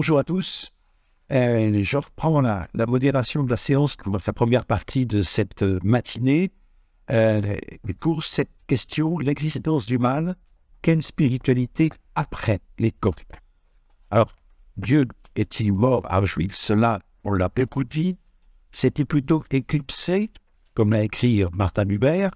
Bonjour à tous. Euh, je reprends la, modération de la séance pour la première partie de cette matinée. Euh, pour cette question, l'existence du mal, quelle spiritualité après les corps Alors, Dieu est-il mort? À Auschwitz Cela, on l'a beaucoup dit. C'était plutôt éclipsé, comme l'a écrit Martin Hubert.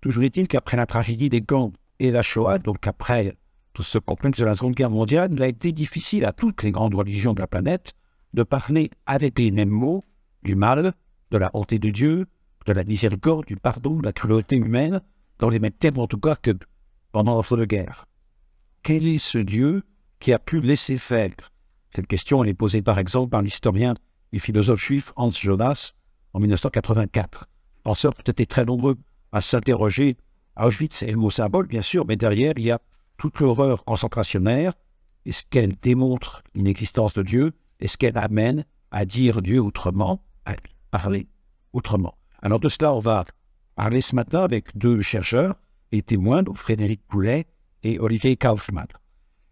Toujours est-il qu'après la tragédie des camps et la Shoah, donc après tout ce complexe de la Seconde Guerre mondiale, il a été difficile à toutes les grandes religions de la planète de parler avec les mêmes mots du mal, de la bonté de Dieu, de la miséricorde, du pardon, de la cruauté humaine, dans les mêmes termes en tout cas que pendant l'entre-deux-guerres. Quel est ce Dieu qui a pu laisser faire? Cette question est posée par exemple par l'historien et philosophe juif Hans Jonas en 1984. Penseurs peut-être très nombreux à s'interroger. Auschwitz est le mot symbole, bien sûr, mais derrière, il y a toute l'horreur concentrationnaire, est-ce qu'elle démontre une de Dieu Est-ce qu'elle amène à dire Dieu autrement, à parler autrement Alors de cela, on va parler ce matin avec deux chercheurs et témoins, donc Frédéric Poulet et Olivier Kaufmann.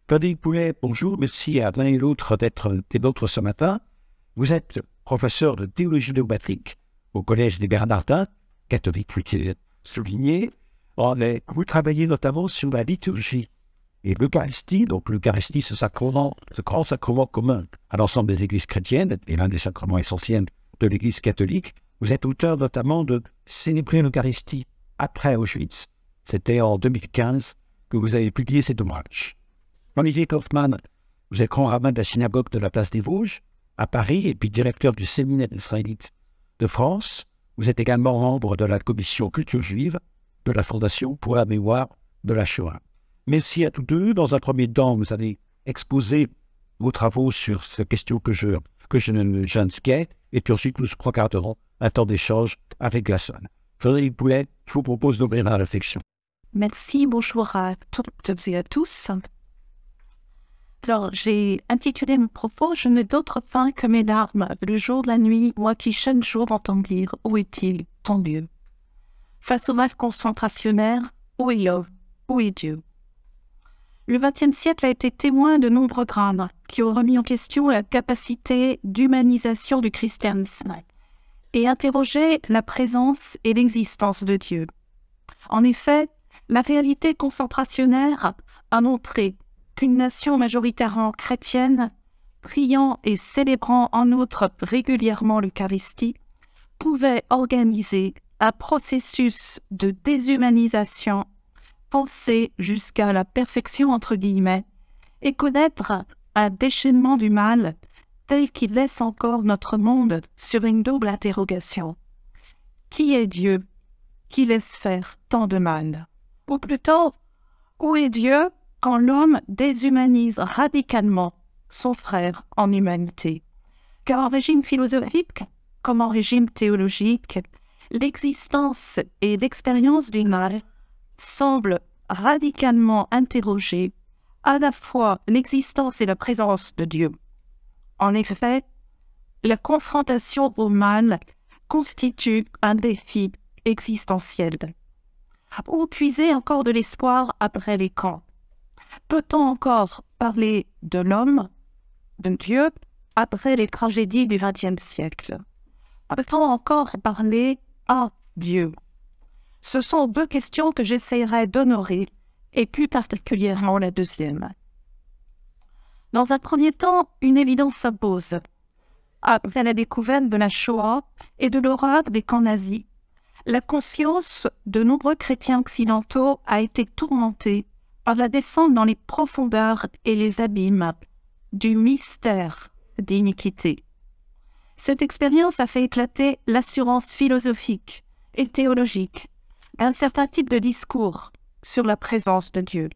Frédéric Poulet, bonjour, merci à l'un et l'autre d'être des nôtres ce matin. Vous êtes professeur de théologie dogmatique au Collège des Bernardins, catholique, souligné. Vous travaillez notamment sur la liturgie et l'Eucharistie, donc l'Eucharistie, ce sacrement, ce grand sacrement commun à l'ensemble des églises chrétiennes, et l'un des sacrements essentiels de l'Église catholique, vous êtes auteur notamment de Célébrer l'Eucharistie après Auschwitz. C'était en 2015 que vous avez publié cet ouvrage. Olivier Kaufmann, vous êtes grand rabbin de la synagogue de la place des Vosges, à Paris, et puis directeur du séminaire israélite de France. Vous êtes également membre de la commission culture juive de la Fondation pour la mémoire de la Shoah. Merci à tous deux. Dans un premier temps, vous allez exposer vos travaux sur ces questions que je, que je j'indiquais, et puis ensuite nous regarderons un temps d'échange avec Glasson. Frédéric Poulet, je vous propose d'ouvrir la réflexion. Merci, bonjour à toutes et à tous. Alors, j'ai intitulé mon propos Je n'ai d'autre fin que mes larmes, le jour, la nuit, moi qui chaque jour entends dire Où est-il, ton Dieu? Face au mal concentrationnaire, où est l'homme Où est Dieu? Le XXe siècle a été témoin de nombreux drames qui ont remis en question la capacité d'humanisation du christianisme et interrogé la présence et l'existence de Dieu. En effet, la réalité concentrationnaire a montré qu'une nation majoritairement chrétienne, priant et célébrant en outre régulièrement l'Eucharistie, pouvait organiser un processus de déshumanisation penser jusqu'à la perfection, entre guillemets, et connaître un déchaînement du mal tel qu'il laisse encore notre monde sur une double interrogation. Qui est Dieu qui laisse faire tant de mal? Ou plutôt, où est Dieu quand l'homme déshumanise radicalement son frère en humanité? Car en régime philosophique, comme en régime théologique, l'existence et l'expérience du mal semble radicalement interroger à la fois l'existence et la présence de Dieu. En effet, la confrontation au mal constitue un défi existentiel. Où puiser encore de l'espoir après les camps? Peut-on encore parler de l'homme, de Dieu, après les tragédies du XXe siècle? Peut-on encore parler à Dieu? Ce sont deux questions que j'essaierai d'honorer, et plus particulièrement la deuxième. Dans un premier temps, une évidence s'impose. Après la découverte de la Shoah et de l'horreur des camps nazis, la conscience de nombreux chrétiens occidentaux a été tourmentée par la descente dans les profondeurs et les abîmes du mystère d'iniquité. Cette expérience a fait éclater l'assurance philosophique et théologique un certain type de discours sur la présence de Dieu.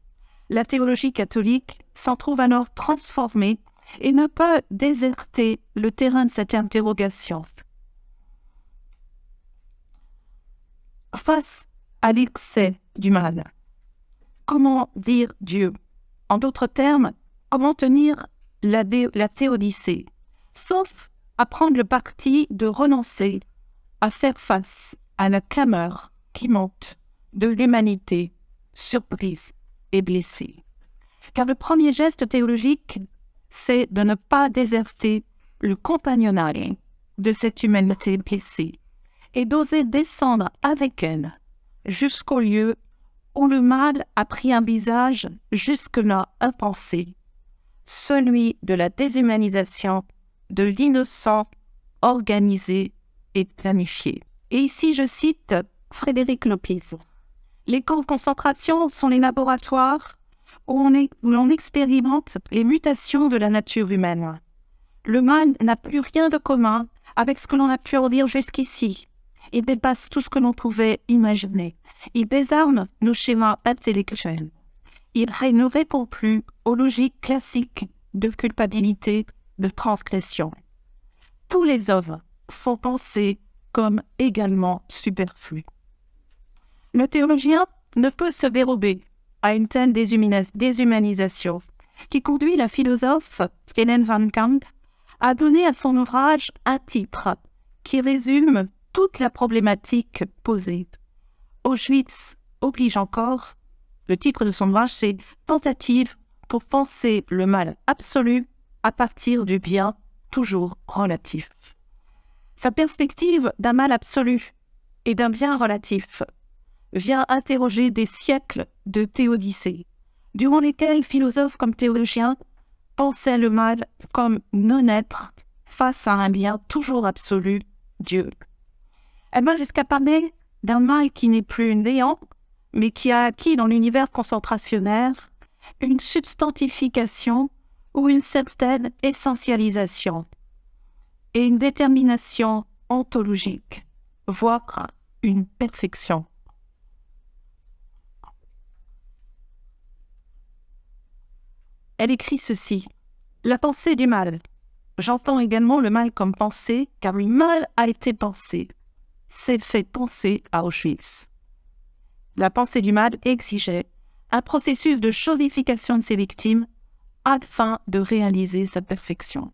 La théologie catholique s'en trouve alors transformée et ne peut déserter le terrain de cette interrogation. Face à l'excès du mal, comment dire Dieu? En d'autres termes, comment tenir la, théodicée Sauf à prendre le parti de renoncer à faire face à la clameur monte de l'humanité surprise et blessée. Car le premier geste théologique c'est de ne pas déserter le compagnonnage de cette humanité blessée et d'oser descendre avec elle jusqu'au lieu où le mal a pris un visage jusque-là impensé, celui de la déshumanisation de l'innocent organisé et planifié. Et ici, je cite Frédéric Lopez. Les camps de concentration sont les laboratoires où on, expérimente les mutations de la nature humaine. Le mal n'a plus rien de commun avec ce que l'on a pu en dire jusqu'ici. Il dépasse tout ce que l'on pouvait imaginer. Il désarme nos schémas intellectuels. Il ne répond plus aux logiques classiques de culpabilité, de transgression. Tous les hommes sont pensés comme également superflus. Le théologien ne peut se dérober à une telle déshumanisation qui conduit la philosophe Hélène Van Kamp à donner à son ouvrage un titre qui résume toute la problématique posée. Auschwitz oblige encore. Le titre de son ouvrage, c'est Tentative pour penser le mal absolu à partir du bien toujours relatif. Sa perspective d'un mal absolu et d'un bien relatif vient interroger des siècles de théodicée, durant lesquels philosophes comme théologiens pensaient le mal comme non-être face à un bien toujours absolu, Dieu. Elle va jusqu'à parler d'un mal qui n'est plus néant, mais qui a acquis dans l'univers concentrationnaire une substantification ou une certaine essentialisation et une détermination ontologique, voire une perfection. Elle écrit ceci. La pensée du mal. J'entends également le mal comme pensée, car le mal a été pensé. C'est fait penser à Auschwitz. La pensée du mal exigeait un processus de chosification de ses victimes afin de réaliser sa perfection.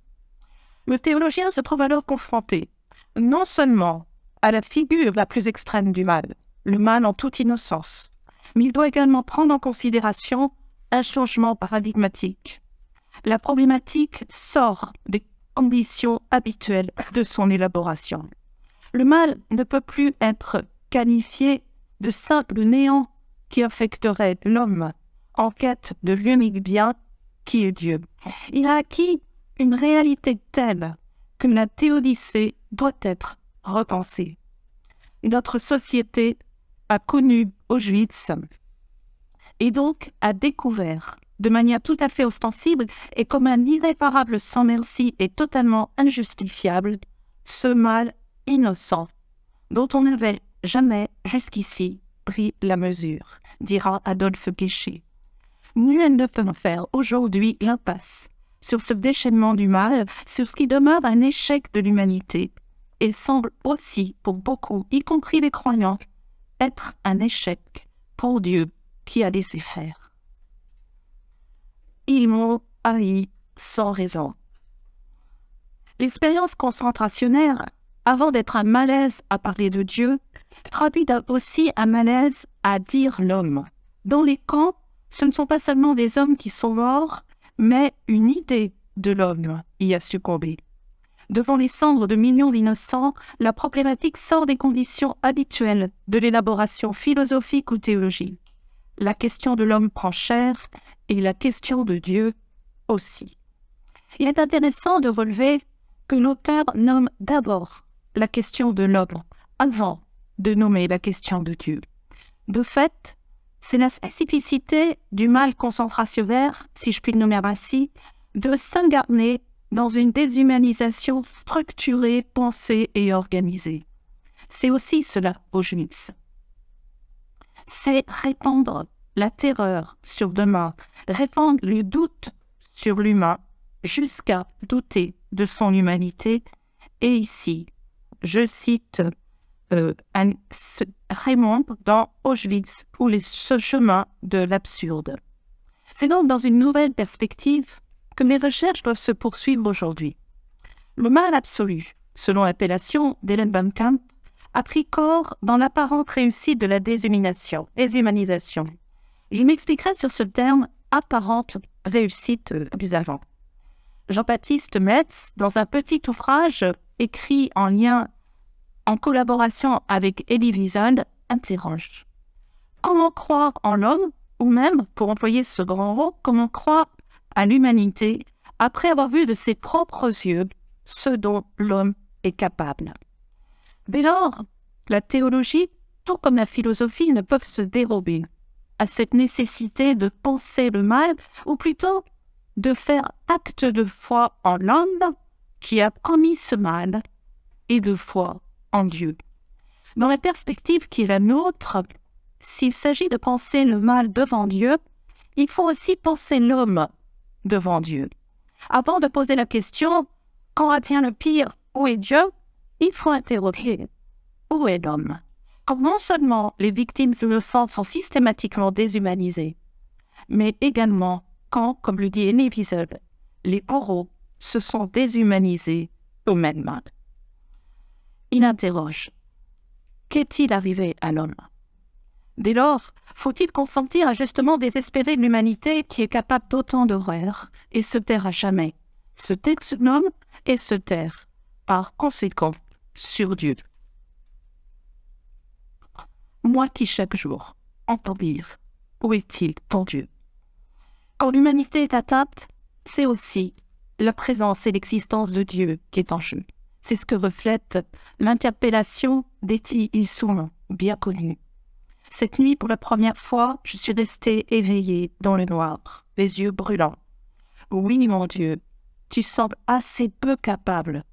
Le théologien se trouve alors confronté non seulement à la figure la plus extrême du mal, le mal en toute innocence, mais il doit également prendre en considération un changement paradigmatique. La problématique sort des conditions habituelles de son élaboration. Le mal ne peut plus être qualifié de simple néant qui affecterait l'homme en quête de l'unique bien qui est Dieu. Il a acquis une réalité telle que la théodicée doit être repensée. Notre société a connu Auschwitz et donc a découvert de manière tout à fait ostensible et comme un irréparable sans merci et totalement injustifiable ce mal innocent dont on n'avait jamais jusqu'ici pris la mesure, dira Adolphe Guéchet. Nul ne peut faire aujourd'hui l'impasse sur ce déchaînement du mal, sur ce qui demeure un échec de l'humanité, et semble aussi, pour beaucoup, y compris les croyants, être un échec pour Dieu qui a laissé faire. Ils m'ont haï sans raison. L'expérience concentrationnaire, avant d'être un malaise à parler de Dieu, traduit aussi un malaise à dire l'homme. Dans les camps, ce ne sont pas seulement des hommes qui sont morts, mais une idée de l'homme y a succombé. Devant les cendres de millions d'innocents, la problématique sort des conditions habituelles de l'élaboration philosophique ou théologique la question de l'homme prend chair et la question de Dieu aussi. Il est intéressant de relever que l'auteur nomme d'abord la question de l'homme avant de nommer la question de Dieu. De fait, c'est la spécificité du mal concentrationnaire, si je puis le nommer ainsi, de s'incarner dans une déshumanisation structurée, pensée et organisée. C'est aussi cela Auschwitz c'est répandre la terreur sur demain, répandre le doute sur l'humain jusqu'à douter de son humanité. Et ici, je cite euh, Raymond dans Auschwitz ou les chemins de l'absurde. C'est donc dans une nouvelle perspective que mes recherches doivent se poursuivre aujourd'hui. Le mal absolu, selon l'appellation d'Hélène Van Kamp, a pris corps dans l'apparente réussite de la déshumanisation. Je m'expliquerai sur ce terme apparente réussite plus avant. Jean-Baptiste Metz, dans un petit ouvrage écrit en lien, en collaboration avec Elie Wiesel, interroge. Comment croire en l'homme, ou même, pour employer ce grand mot, comment croire à l'humanité après avoir vu de ses propres yeux ce dont l'homme est capable? Dès lors, la théologie, tout comme la philosophie, ne peuvent se dérober à cette nécessité de penser le mal, ou plutôt de faire acte de foi en l'homme qui a commis ce mal et de foi en Dieu. Dans la perspective qui est la nôtre, s'il s'agit de penser le mal devant Dieu, il faut aussi penser l'homme devant Dieu. Avant de poser la question quand advient le pire, où est Dieu? Il faut interroger. Où est l'homme? Quand non seulement les victimes innocentes sont systématiquement déshumanisées, mais également quand, comme le dit Elie Wiesel, les oraux se sont déshumanisés eux-mêmes. Il interroge. Qu'est-il arrivé à l'homme? Dès lors, faut-il consentir à justement désespérer l'humanité qui est capable d'autant d'horreurs et se taire à jamais? Se taire l'homme et se taire, par conséquent, sur Dieu. Moi qui chaque jour entends dire Où est-il ton Dieu? Quand l'humanité est atteinte, c'est aussi la présence et l'existence de Dieu qui est en jeu. C'est ce que reflète l'interpellation d'Eti Ilsoum, bien connue. Cette nuit, pour la première fois, je suis resté éveillé dans le noir, les yeux brûlants. Oui, mon Dieu, tu sembles assez peu capable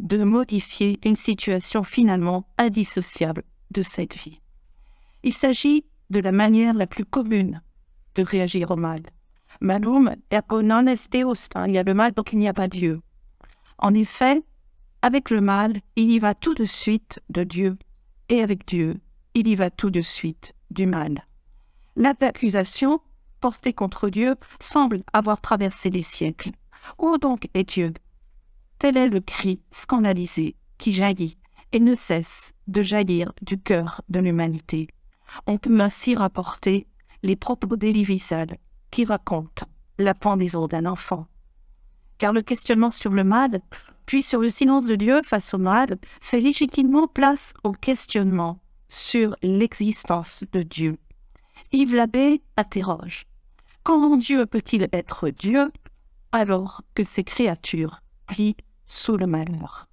de modifier une situation finalement indissociable de cette vie. Il s'agit de la manière la plus commune de réagir au mal. Malum non est deus, il y a le mal donc il n'y a pas Dieu. En effet, avec le mal, il y va tout de suite de Dieu, et avec Dieu, il y va tout de suite du mal. L'accusation portée contre Dieu semble avoir traversé les siècles. Où donc est Dieu? Tel est le cri scandalisé qui jaillit et ne cesse de jaillir du cœur de l'humanité. On peut ainsi rapporter les propos d'Élie qui racontent la pendaison d'un enfant. Car le questionnement sur le mal, puis sur le silence de Dieu face au mal, fait légitimement place au questionnement sur l'existence de Dieu. Yves Labbé interroge Comment Dieu peut-il être Dieu alors que ses créatures plient sous le malheur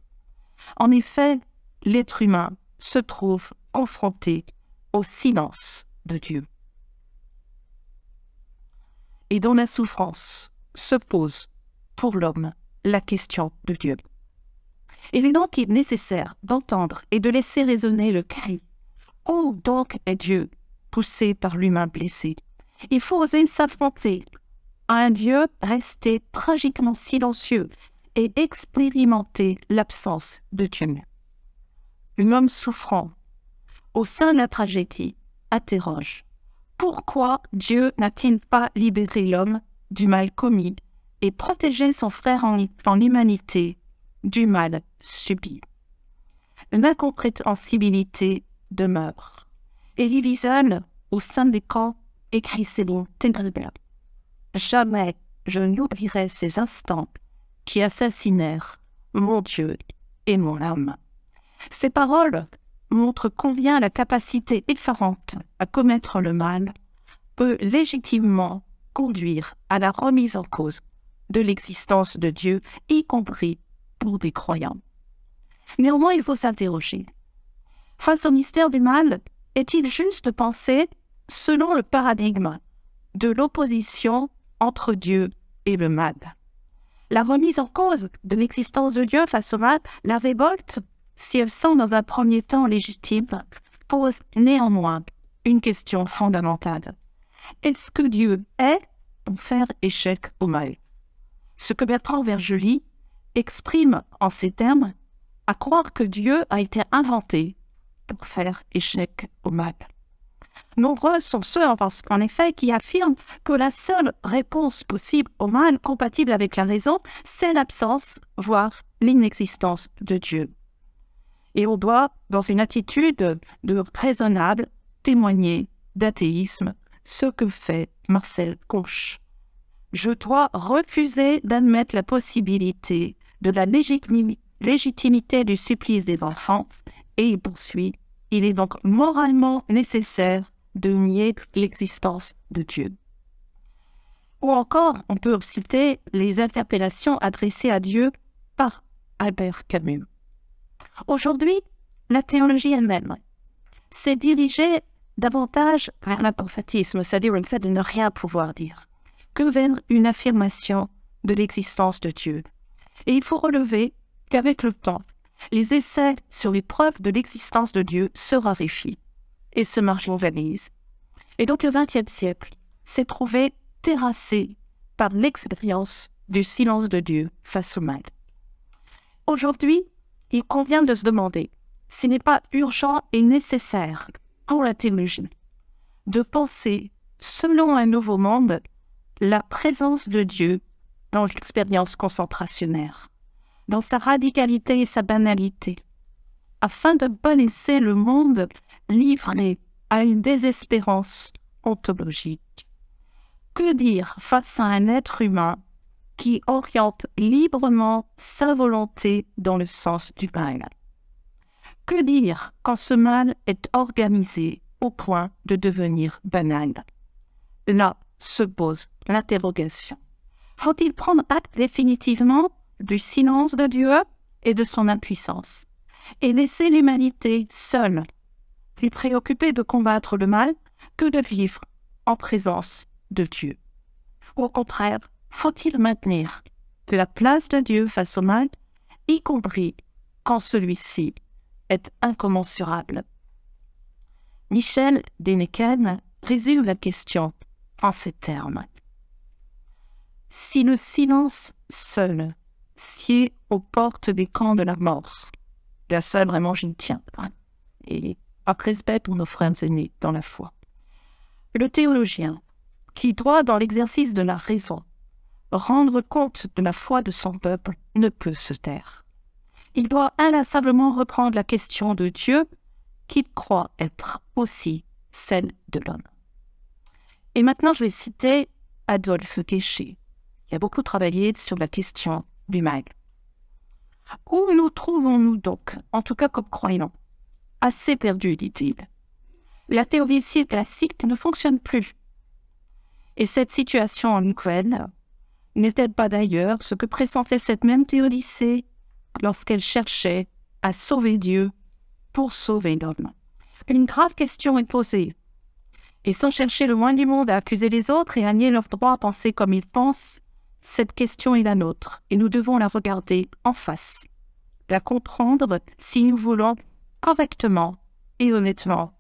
En effet, l'être humain se trouve confronté au silence de Dieu. Et dans la souffrance se pose pour l'homme la question de Dieu. Il est donc nécessaire d'entendre et de laisser résonner le cri où donc est Dieu, poussé par l'humain blessé Il faut oser s'affronter à un Dieu resté tragiquement silencieux et expérimenter l'absence de Dieu. L'homme souffrant, au sein de la tragédie, interroge pourquoi Dieu n'a-t-il pas libéré l'homme du mal commis et protégé son frère en, en humanité du mal subi? L'incompréhensibilité demeure. Elie Wiesel, au sein des camps, écrit ces mots terribles. Jamais je n'oublierai ces instants qui assassinèrent mon Dieu et mon âme. Ces paroles montrent combien la capacité effarante à commettre le mal peut légitimement conduire à la remise en cause de l'existence de Dieu, y compris pour des croyants. Néanmoins, il faut s'interroger. Face au mystère du mal, est-il juste de penser selon le paradigme de l'opposition entre Dieu et le mal? La remise en cause de l'existence de Dieu face au mal, la révolte, si elle semble dans un premier temps légitime, pose néanmoins une question fondamentale. Est-ce que Dieu est pour faire échec au mal? Ce que Bertrand Vergely exprime en ces termes, à croire que Dieu a été inventé pour faire échec au mal. Nombreux sont ceux, en effet, qui affirment que la seule réponse possible au mal compatible avec la raison, c'est l'absence, voire l'inexistence de Dieu. Et on doit, dans une attitude de raisonnable, témoigner d'athéisme, ce que fait Marcel Conche. je dois refuser d'admettre la possibilité de la légitimité du supplice des enfants. Et il poursuit, il est donc moralement nécessaire de nier l'existence de Dieu. Ou encore, on peut citer les interpellations adressées à Dieu par Albert Camus. Aujourd'hui, la théologie elle-même s'est dirigée davantage vers l'apophatisme, c'est-à-dire le fait de ne rien pouvoir dire, que vers une affirmation de l'existence de Dieu. Et il faut relever qu'avec le temps, les essais sur les preuves de l'existence de Dieu se raréfient et se marginalisent. Et donc le XXe siècle s'est trouvé terrassé par l'expérience du silence de Dieu face au mal. Aujourd'hui, il convient de se demander s'il n'est pas urgent et nécessaire pour la théologie de penser, selon un nouveau monde, la présence de Dieu dans l'expérience concentrationnaire, dans sa radicalité et sa banalité, afin de ne pas laisser le monde livré à une désespérance ontologique. Que dire face à un être humain qui oriente librement sa volonté dans le sens du mal? Que dire quand ce mal est organisé au point de devenir banal? Là se pose l'interrogation. Faut-il prendre acte définitivement du silence de Dieu et de son impuissance. Et laisser l'humanité seule, plus préoccupée de combattre le mal que de vivre en présence de Dieu. Au contraire, faut-il maintenir de la place de Dieu face au mal, y compris quand celui-ci est incommensurable? Michel Deneken résume la question en ces termes. Si le silence seul sied aux portes des camps de la mort, la seule vraiment j'y tiens, et par respect pour nos frères aînés dans la foi. Le théologien, qui doit, dans l'exercice de la raison, rendre compte de la foi de son peuple, ne peut se taire. Il doit inlassablement reprendre la question de Dieu qu'il croit être aussi celle de l'homme. Et maintenant, je vais citer Adolphe Guéché, qui a beaucoup travaillé sur la question du mal. Où nous trouvons-nous donc, en tout cas comme croyants Assez perdus, dit-il? La théorie classique ne fonctionne plus. Et cette situation nouvelle n'est-elle pas d'ailleurs ce que pressentait cette même théodicée lorsqu'elle cherchait à sauver Dieu pour sauver l'homme? Une grave question est posée. Et sans chercher le moins du monde à accuser les autres et à nier leur droit à penser comme ils pensent, cette question est la nôtre et nous devons la regarder en face, la comprendre si nous voulons correctement et honnêtement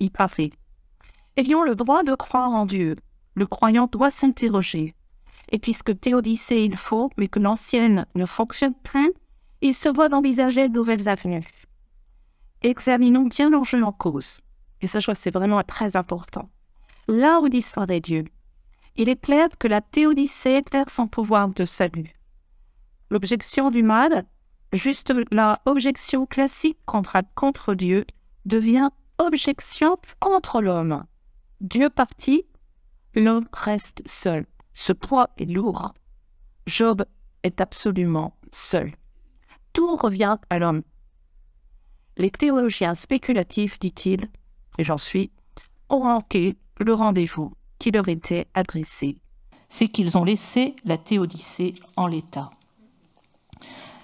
y parler. Ayons le droit de croire en Dieu. Le croyant doit s'interroger. Et puisque Théodicée il faut, mais que l'ancienne ne fonctionne plus, il se voit d'envisager de nouvelles avenues. Examinons bien l'enjeu en cause. Et ça, je crois que c'est vraiment très important. Là où l'histoire des dieux, il est clair que la théodicée perd son pouvoir de salut. L'objection du mal, juste la objection classique contre, Dieu, devient objection contre l'homme. Dieu parti, l'homme reste seul. Ce poids est lourd. Job est absolument seul. Tout revient à l'homme. Les théologiens spéculatifs, dit-il, et j'en suis, ont manqué le rendez-vous qui leur était adressé. C'est qu'ils ont laissé la théodicée en l'état.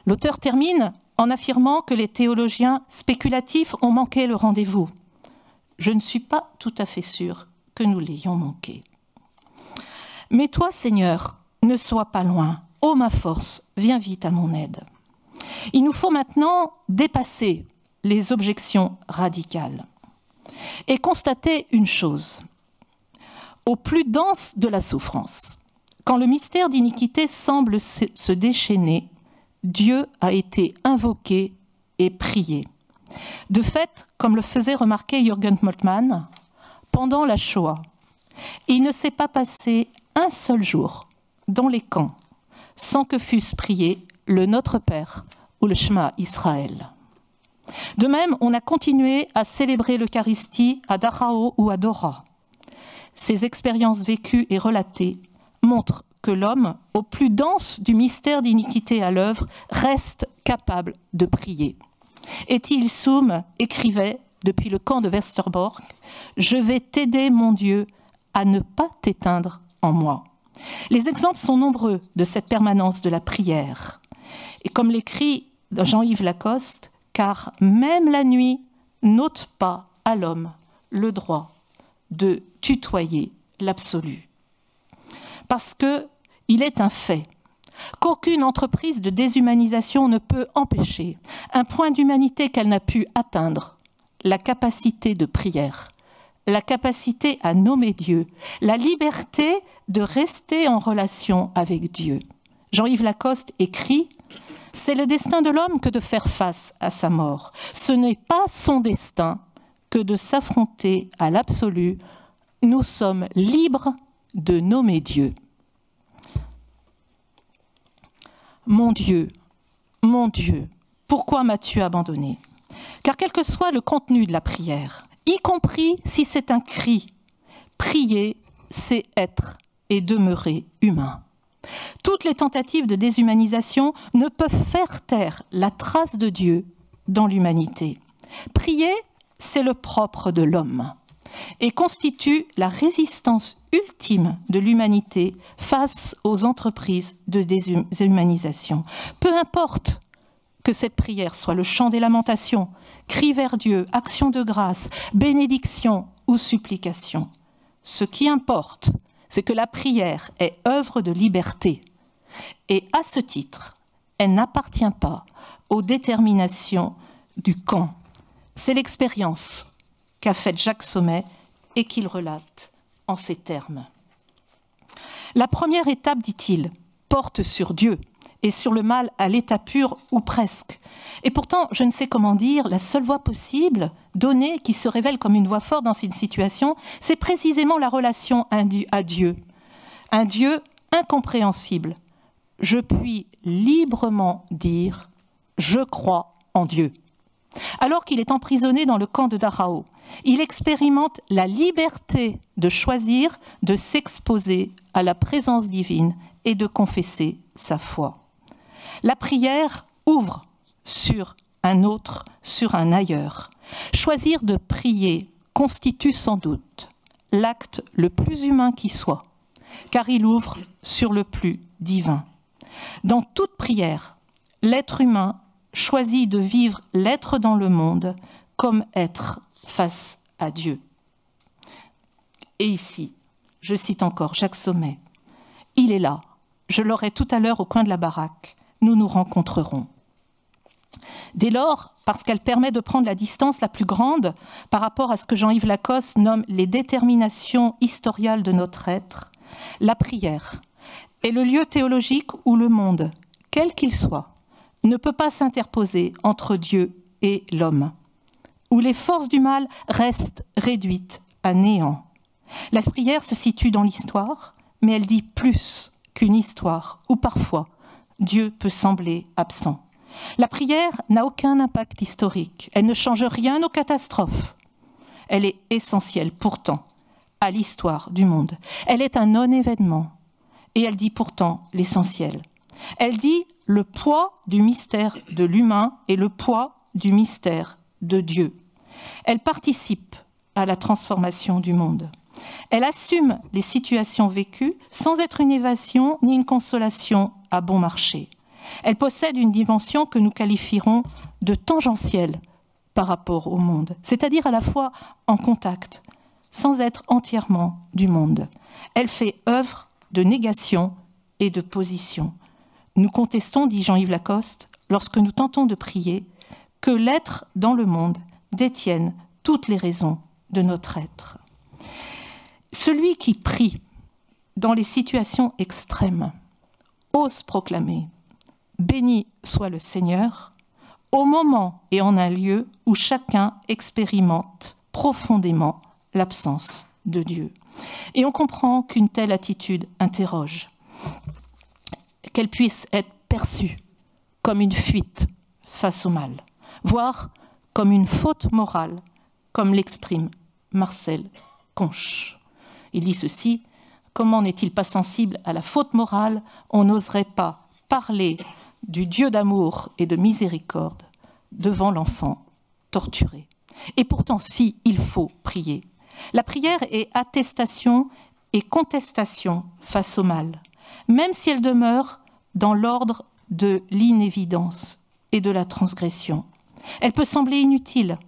L'auteur termine en affirmant que les théologiens spéculatifs ont manqué le rendez-vous. Je ne suis pas tout à fait sûr que nous l'ayons manqué. Mais toi, Seigneur, ne sois pas loin. Ô ma force, viens vite à mon aide. Il nous faut maintenant dépasser les objections radicales et constater une chose. Au plus dense de la souffrance, quand le mystère d'iniquité semble se déchaîner, Dieu a été invoqué et prié. De fait, comme le faisait remarquer Jürgen Moltmann, pendant la Shoah, il ne s'est pas passé un seul jour dans les camps sans que fussent priés le Notre Père ou le Shema Israël. De même, on a continué à célébrer l'Eucharistie à Dachau ou à Dora. Ces expériences vécues et relatées montrent que l'homme, au plus dense du mystère d'iniquité à l'œuvre, reste capable de prier. Ethil Soum écrivait depuis le camp de Westerbork Je vais t'aider, mon Dieu, à ne pas t'éteindre en moi. Les exemples sont nombreux de cette permanence de la prière. Et comme l'écrit Jean-Yves Lacoste, car même la nuit n'ôte pas à l'homme le droit de tutoyer l'absolu. Parce que il est un fait qu'aucune entreprise de déshumanisation ne peut empêcher un point d'humanité qu'elle n'a pu atteindre, la capacité de prière, la capacité à nommer Dieu, la liberté de rester en relation avec Dieu. Jean-Yves Lacoste écrit C'est le destin de l'homme que de faire face à sa mort. Ce n'est pas son destin que de s'affronter à l'absolu. Nous sommes libres de nommer Dieu. Mon Dieu, mon Dieu, pourquoi m'as-tu abandonné? Car quel que soit le contenu de la prière, y compris si c'est un cri, prier, c'est être et demeurer humain. Toutes les tentatives de déshumanisation ne peuvent faire taire la trace de Dieu dans l'humanité. Prier, c'est le propre de l'homme et constitue la résistance ultime de l'humanité face aux entreprises de déshumanisation. Peu importe que cette prière soit le chant des lamentations, cri vers Dieu, action de grâce, bénédiction ou supplication. Ce qui importe, c'est que la prière est œuvre de liberté. Et à ce titre, elle n'appartient pas aux déterminations du camp. C'est l'expérience qu'a faite Jacques Sommet et qu'il relate en ces termes. La première étape, dit-il, porte sur Dieu et sur le mal à l'état pur ou presque. Et pourtant, je ne sais comment dire, la seule voie possible, donnée, qui se révèle comme une voie forte dans cette situation, c'est précisément la relation à Dieu. Un Dieu incompréhensible. Je puis librement dire, je crois en Dieu. Alors qu'il est emprisonné dans le camp de Dachau, il expérimente la liberté de choisir de s'exposer à la présence divine et de confesser sa foi. La prière ouvre sur un autre, sur un ailleurs. Choisir de prier constitue sans doute l'acte le plus humain qui soit, car il ouvre sur le plus divin. Dans toute prière, l'être humain choisit de vivre l'être dans le monde comme être face à Dieu. Et ici, je cite encore Jacques Sommet, il est là, je l'aurai tout à l'heure au coin de la baraque, nous nous rencontrerons. Dès lors, parce qu'elle permet de prendre la distance la plus grande par rapport à ce que Jean-Yves Lacoste nomme les déterminations historiales de notre être, la prière est le lieu théologique où le monde, quel qu'il soit, ne peut pas s'interposer entre Dieu et l'homme où les forces du mal restent réduites à néant. La prière se situe dans l'histoire, mais elle dit plus qu'une histoire, où parfois Dieu peut sembler absent. La prière n'a aucun impact historique, elle ne change rien aux catastrophes. Elle est essentielle pourtant à l'histoire du monde. Elle est un non-événement et elle dit pourtant l'essentiel. Elle dit le poids du mystère de l'humain et le poids du mystère de Dieu. Elle participe à la transformation du monde. Elle assume les situations vécues sans être une évasion ni une consolation à bon marché. Elle possède une dimension que nous qualifierons de tangentielle par rapport au monde, c'est-à-dire à la fois en contact, sans être entièrement du monde. Elle fait œuvre de négation et de position. Nous contestons, dit Jean-Yves Lacoste, lorsque nous tentons de prier, que l'être dans le monde détiennent toutes les raisons de notre être. Celui qui prie dans les situations extrêmes ose proclamer Béni soit le Seigneur au moment et en un lieu où chacun expérimente profondément l'absence de Dieu. Et on comprend qu'une telle attitude interroge, qu'elle puisse être perçue comme une fuite face au mal, voire comme une faute morale, comme l'exprime Marcel Conche. Il dit ceci comment n'est-il pas sensible à la faute morale? On n'oserait pas parler du Dieu d'amour et de miséricorde devant l'enfant torturé. Et pourtant, si, il faut prier. La prière est attestation et contestation face au mal, même si elle demeure dans l'ordre de l'inévidence et de la transgression. Elle peut sembler inutile,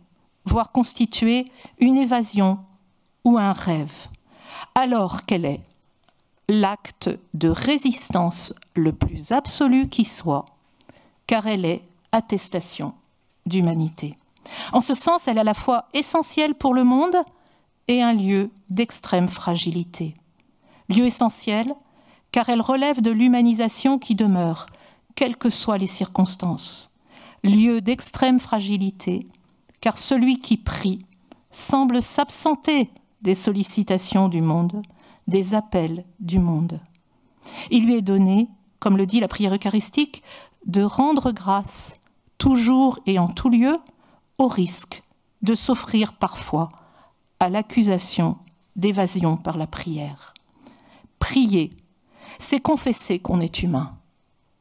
voire constituer une évasion ou un rêve, alors qu'elle est l'acte de résistance le plus absolu qui soit, car elle est attestation d'humanité. En ce sens, elle est à la fois essentielle pour le monde et un lieu d'extrême fragilité. Lieu essentiel, car elle relève de l'humanisation qui demeure, quelles que soient les circonstances. Lieu d'extrême fragilité, car celui qui prie semble s'absenter des sollicitations du monde, des appels du monde. Il lui est donné, comme le dit la prière eucharistique, de rendre grâce toujours et en tout lieu, au risque de s'offrir parfois à l'accusation d'évasion par la prière. Prier, c'est confesser qu'on est humain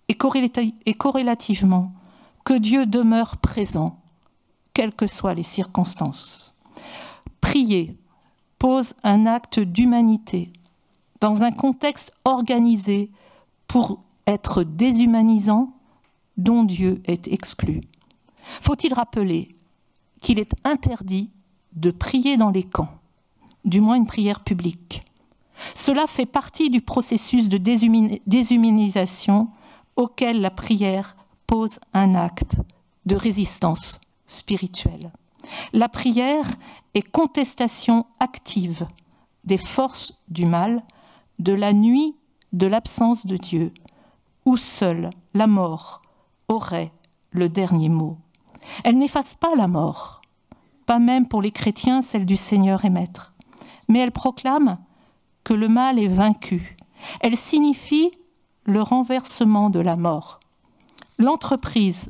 et, corrélativement que Dieu demeure présent, quelles que soient les circonstances. Prier pose un acte d'humanité dans un contexte organisé pour être déshumanisant dont Dieu est exclu. Faut-il rappeler qu'il est interdit de prier dans les camps, du moins une prière publique? Cela fait partie du processus de déshumanisation auquel la prière pose un acte de résistance spirituelle. La prière est contestation active des forces du mal, de la nuit de l'absence de Dieu, où seule la mort aurait le dernier mot. Elle n'efface pas la mort, pas même pour les chrétiens celle du Seigneur et Maître, mais elle proclame que le mal est vaincu. Elle signifie le renversement de la mort. L'entreprise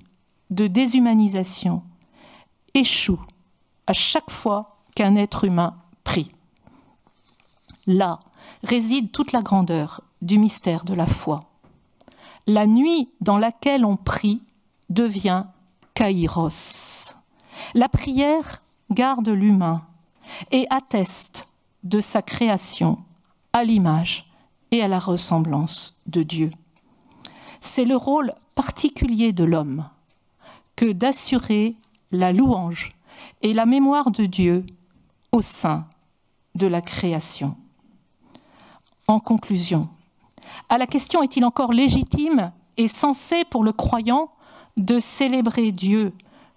de déshumanisation échoue à chaque fois qu'un être humain prie. Là réside toute la grandeur du mystère de la foi. La nuit dans laquelle on prie devient kairos. La prière garde l'humain et atteste de sa création à l'image et à la ressemblance de Dieu. C'est le rôle particulier de l'homme que d'assurer la louange et la mémoire de Dieu au sein de la création. En conclusion, à la question est-il encore légitime et censé pour le croyant de célébrer Dieu,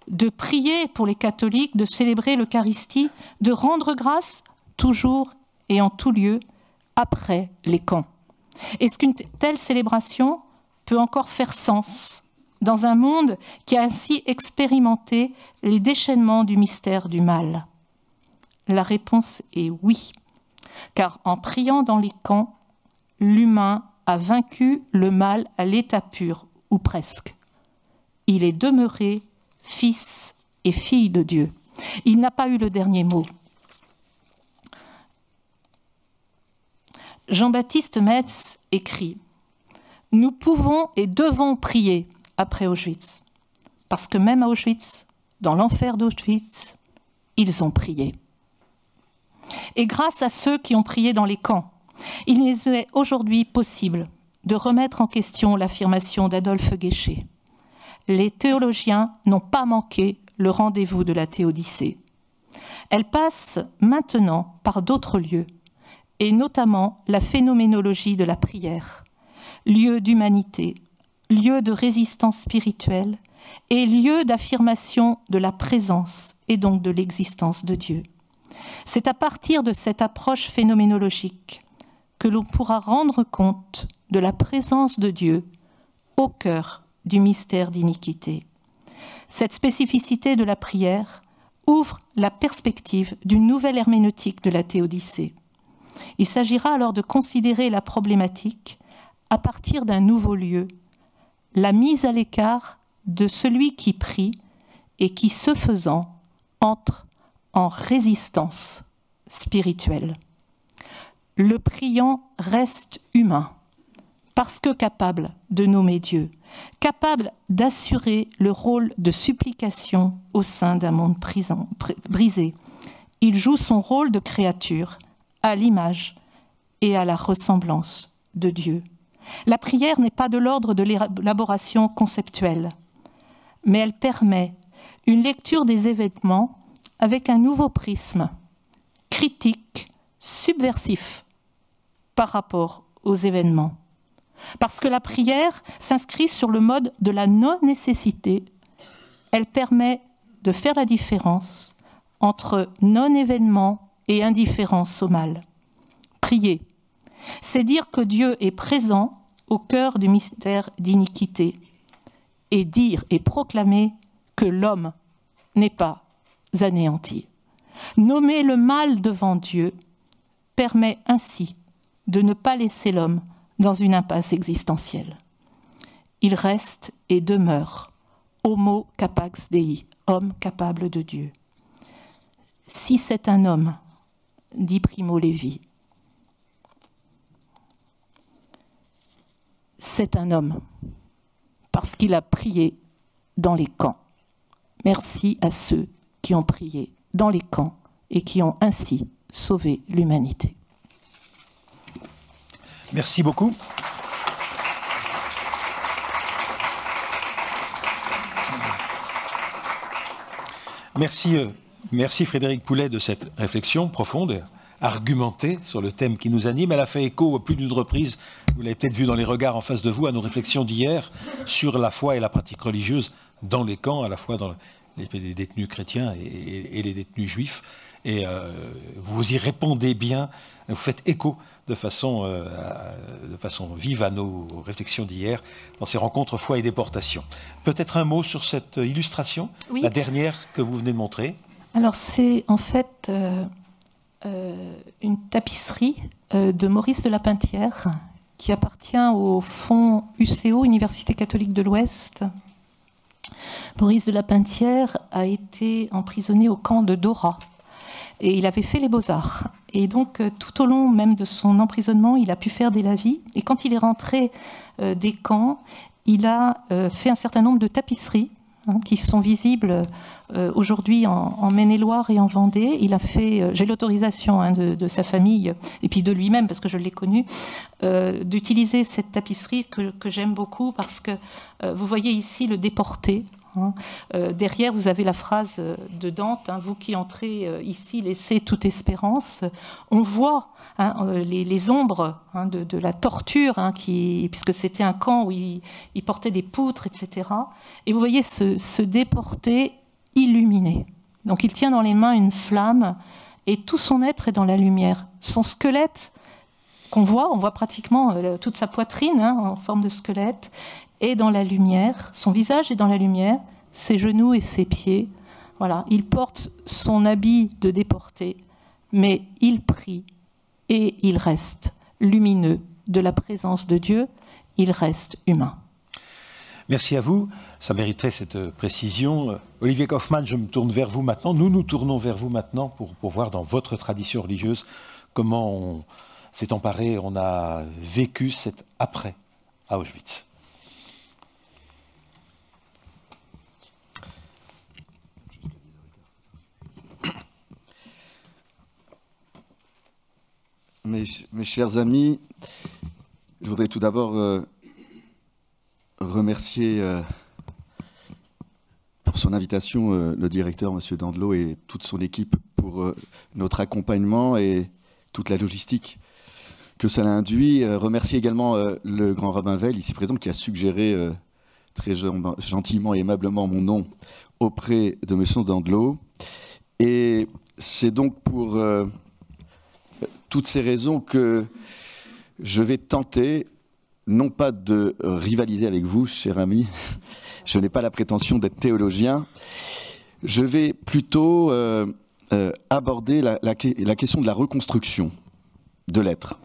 de prier pour les catholiques, de célébrer l'Eucharistie, de rendre grâce toujours et en tout lieu après les camps. Est-ce qu'une telle célébration peut encore faire sens dans un monde qui a ainsi expérimenté les déchaînements du mystère du mal? La réponse est oui, car en priant dans les camps, l'humain a vaincu le mal à l'état pur, ou presque il est demeuré fils et fille de Dieu. Il n'a pas eu le dernier mot. Jean-Baptiste Metz écrit Nous pouvons et devons prier après Auschwitz, parce que même à Auschwitz, dans l'enfer d'Auschwitz, ils ont prié. Et grâce à ceux qui ont prié dans les camps, il est aujourd'hui possible de remettre en question l'affirmation d'Adolphe Guéchet les théologiens n'ont pas manqué le rendez-vous de la théodicée. Elle passe maintenant par d'autres lieux, et notamment la phénoménologie de la prière, lieu d'humanité, lieu de résistance spirituelle et lieu d'affirmation de la présence et donc de l'existence de Dieu. C'est à partir de cette approche phénoménologique que l'on pourra rendre compte de la présence de Dieu au cœur du mystère d'iniquité. Cette spécificité de la prière ouvre la perspective d'une nouvelle herméneutique de la théodicée. Il s'agira alors de considérer la problématique à partir d'un nouveau lieu, la mise à l'écart de celui qui prie et qui, ce faisant, entre en résistance spirituelle. le priant reste humain, parce que capable de nommer Dieu, capable d'assurer le rôle de supplication au sein d'un monde brisé. Il joue son rôle de créature à l'image et à la ressemblance de Dieu. La prière n'est pas de l'ordre de l'élaboration conceptuelle, mais elle permet une lecture des événements avec un nouveau prisme, critique, subversif par rapport aux événements. Parce que la prière s'inscrit sur le mode de la non-nécessité, elle permet de faire la différence entre non-événement et indifférence au mal. Prier, c'est dire que Dieu est présent au cœur du mystère d'iniquité et dire et proclamer que l'homme n'est pas anéanti. Nommer le mal devant Dieu permet ainsi de ne pas laisser l'homme dans une impasse existentielle. Il reste et demeure homo capax dei, homme capable de Dieu. Si c'est un homme, dit Primo Levi, c'est un homme, parce qu'il a prié dans les camps. Merci à ceux qui ont prié dans les camps et qui ont ainsi sauvé l'humanité. Merci beaucoup. Merci, euh, merci Frédéric Poulet de cette réflexion profonde argumentée sur le thème qui nous anime. Elle a fait écho à plus d'une reprise, vous l'avez peut-être vu dans les regards en face de vous, à nos réflexions d'hier sur la foi et la pratique religieuse dans les camps, à la fois dans les détenus chrétiens et, les détenus juifs. Et euh, vous y répondez bien, vous faites écho de façon, euh, de façon vive à nos réflexions d'hier dans ces rencontres foi et déportation. Peut-être un mot sur cette illustration, la dernière que vous venez de montrer. Alors c'est en fait euh, une tapisserie de Maurice de la Pintière qui appartient au fonds UCO, Université catholique de l'Ouest, Maurice de la Pintière a été emprisonné au camp de Dora et il avait fait les beaux-arts. Et donc, euh, tout au long même de son emprisonnement, il a pu faire des lavis. Et quand il est rentré euh, des camps, il a euh, fait un certain nombre de tapisseries hein, qui sont visibles aujourd'hui en, Maine-et-Loire et en Vendée. Il a fait, j'ai l'autorisation hein, de, sa famille et puis de lui-même parce que je l'ai connu, d'utiliser cette tapisserie que, j'aime beaucoup parce que vous voyez ici le déporté Hein. Euh, derrière, vous avez la phrase de Dante, hein, vous qui entrez euh, ici, laissez toute espérance. On voit euh, les, ombres de, la torture, puisque c'était un camp où il, portait des poutres, etc. Et vous voyez ce, ce déporté illuminé. Donc il tient dans les mains une flamme et tout son être est dans la lumière. Son squelette qu'on voit, on voit pratiquement toute sa poitrine en forme de squelette, est dans la lumière, son visage est dans la lumière, ses genoux et ses pieds. Voilà, il porte son habit de déporté, mais il prie et il reste lumineux de la présence de Dieu, il reste humain. Merci à vous. Ça mériterait cette précision. Olivier Kaufmann, je me tourne vers vous maintenant. Nous nous tournons vers vous maintenant pour, voir dans votre tradition religieuse comment on s'est emparé, on a vécu cet après à Auschwitz. Mes, chers amis, je voudrais tout d'abord euh, remercier euh, son invitation euh, le directeur, M. Dandelot, et toute son équipe pour notre accompagnement et toute la logistique que cela induit. remercier également le grand rabbin Veil, ici présent, qui a suggéré très gentiment et aimablement mon nom auprès de M. Dandelot. Et c'est donc pour toutes ces raisons que je vais tenter, non pas de rivaliser avec vous, cher ami, je n'ai pas la prétention d'être théologien, je vais plutôt euh, euh, aborder la, question de la reconstruction de l'être,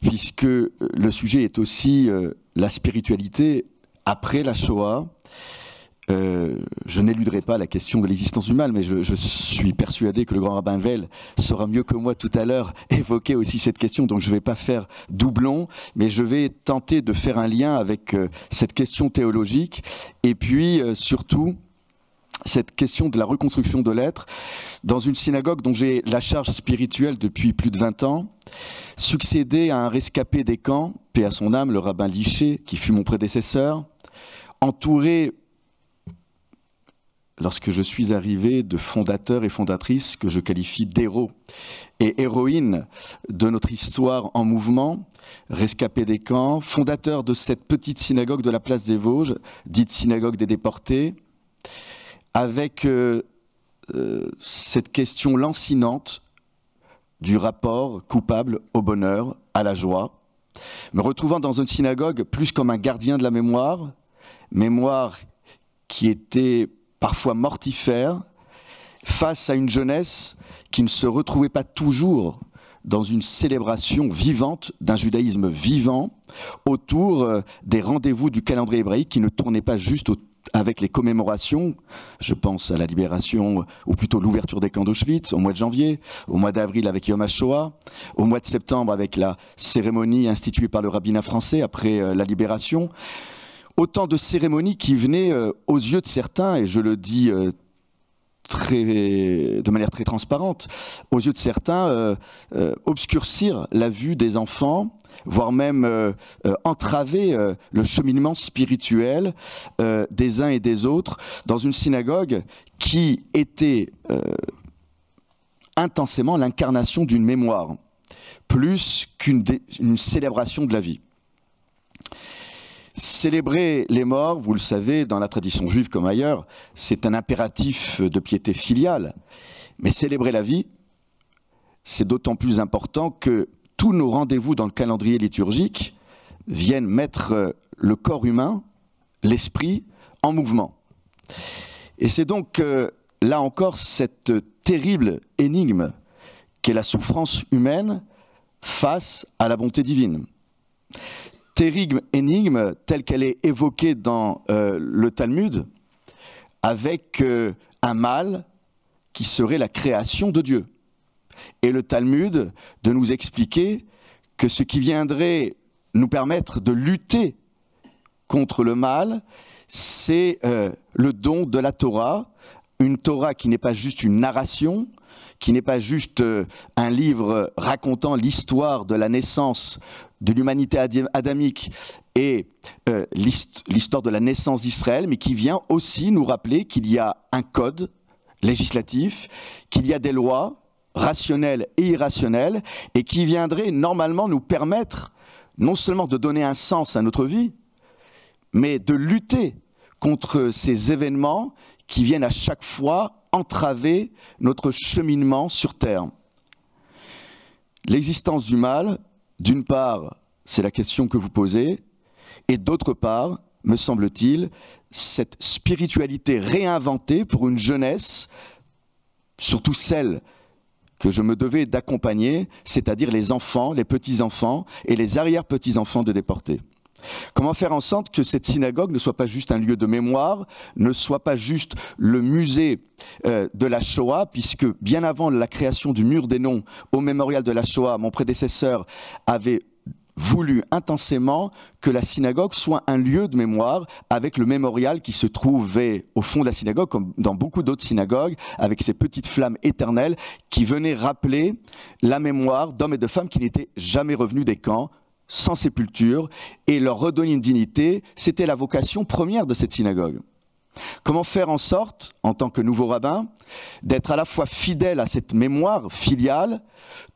puisque le sujet est aussi euh, la spiritualité après la Shoah, euh, je n'éluderai pas la question de l'existence du mal, mais je, suis persuadé que le grand rabbin Vell saura mieux que moi tout à l'heure évoquer aussi cette question, donc je ne vais pas faire doublon, mais je vais tenter de faire un lien avec euh, cette question théologique, et puis euh, surtout cette question de la reconstruction de l'être dans une synagogue dont j'ai la charge spirituelle depuis plus de 20 ans, succédé à un rescapé des camps, paix à son âme, le rabbin Liché, qui fut mon prédécesseur, entouré lorsque je suis arrivé de fondateurs et fondatrices que je qualifie d'héros et héroïnes de notre histoire en mouvement, rescapés des camps, fondateur de cette petite synagogue de la place des Vosges, dite synagogue des déportés, avec euh, euh, cette question lancinante du rapport coupable au bonheur, à la joie, me retrouvant dans une synagogue plus comme un gardien de la mémoire, mémoire qui était parfois mortifère, face à une jeunesse qui ne se retrouvait pas toujours dans une célébration vivante d'un judaïsme vivant autour euh, des rendez-vous du calendrier hébraïque qui ne tournaient pas juste avec les commémorations, je pense à la libération, ou plutôt l'ouverture des camps d'Auschwitz au mois de janvier, au mois d'avril avec Yom HaShoah, au mois de septembre avec la cérémonie instituée par le rabbinat français après euh, la libération, autant de cérémonies qui venaient euh, aux yeux de certains, et je le dis euh, de manière très transparente, aux yeux de certains, euh, obscurcir la vue des enfants, voire même entraver le cheminement spirituel des uns et des autres dans une synagogue qui était intensément l'incarnation d'une mémoire, plus qu'une célébration de la vie. Célébrer les morts, vous le savez, dans la tradition juive comme ailleurs, c'est un impératif de piété filiale. Mais célébrer la vie, c'est d'autant plus important que tous nos rendez-vous dans le calendrier liturgique viennent mettre le corps humain, l'esprit, en mouvement. Et c'est donc euh, là encore cette terrible énigme qu'est la souffrance humaine face à la bonté divine terrible énigme telle qu'elle est évoquée dans euh, le Talmud, avec euh, un mal qui serait la création de Dieu. Et le Talmud de nous expliquer que ce qui viendrait nous permettre de lutter contre le mal, c'est euh, le don de la Torah, une Torah qui n'est pas juste une narration, qui n'est pas juste un livre racontant l'histoire de la naissance de l'humanité adamique et euh, l'histoire de la naissance d'Israël, mais qui vient aussi nous rappeler qu'il y a un code législatif, qu'il y a des lois rationnelles et irrationnelles, et qui viendraient normalement nous permettre non seulement de donner un sens à notre vie, mais de lutter contre ces événements qui viennent à chaque fois entraver notre cheminement sur Terre. L'existence du mal d'une part, c'est la question que vous posez, et d'autre part, me semble-t-il, cette spiritualité réinventée pour une jeunesse, surtout celle que je me devais d'accompagner, c'est-à-dire les enfants, les petits-enfants et les arrière-petits-enfants de déportés. Comment faire en sorte que cette synagogue ne soit pas juste un lieu de mémoire, ne soit pas juste le musée euh, de la Shoah, puisque bien avant la création du mur des noms au mémorial de la Shoah, mon prédécesseur avait voulu intensément que la synagogue soit un lieu de mémoire avec le mémorial qui se trouvait au fond de la synagogue, comme dans beaucoup d'autres synagogues, avec ces petites flammes éternelles qui venaient rappeler la mémoire d'hommes et de femmes qui n'étaient jamais revenus des camps, sans sépulture et leur redonner une dignité, c'était la vocation première de cette synagogue. Comment faire en sorte, en tant que nouveau rabbin, d'être à la fois fidèle à cette mémoire filiale,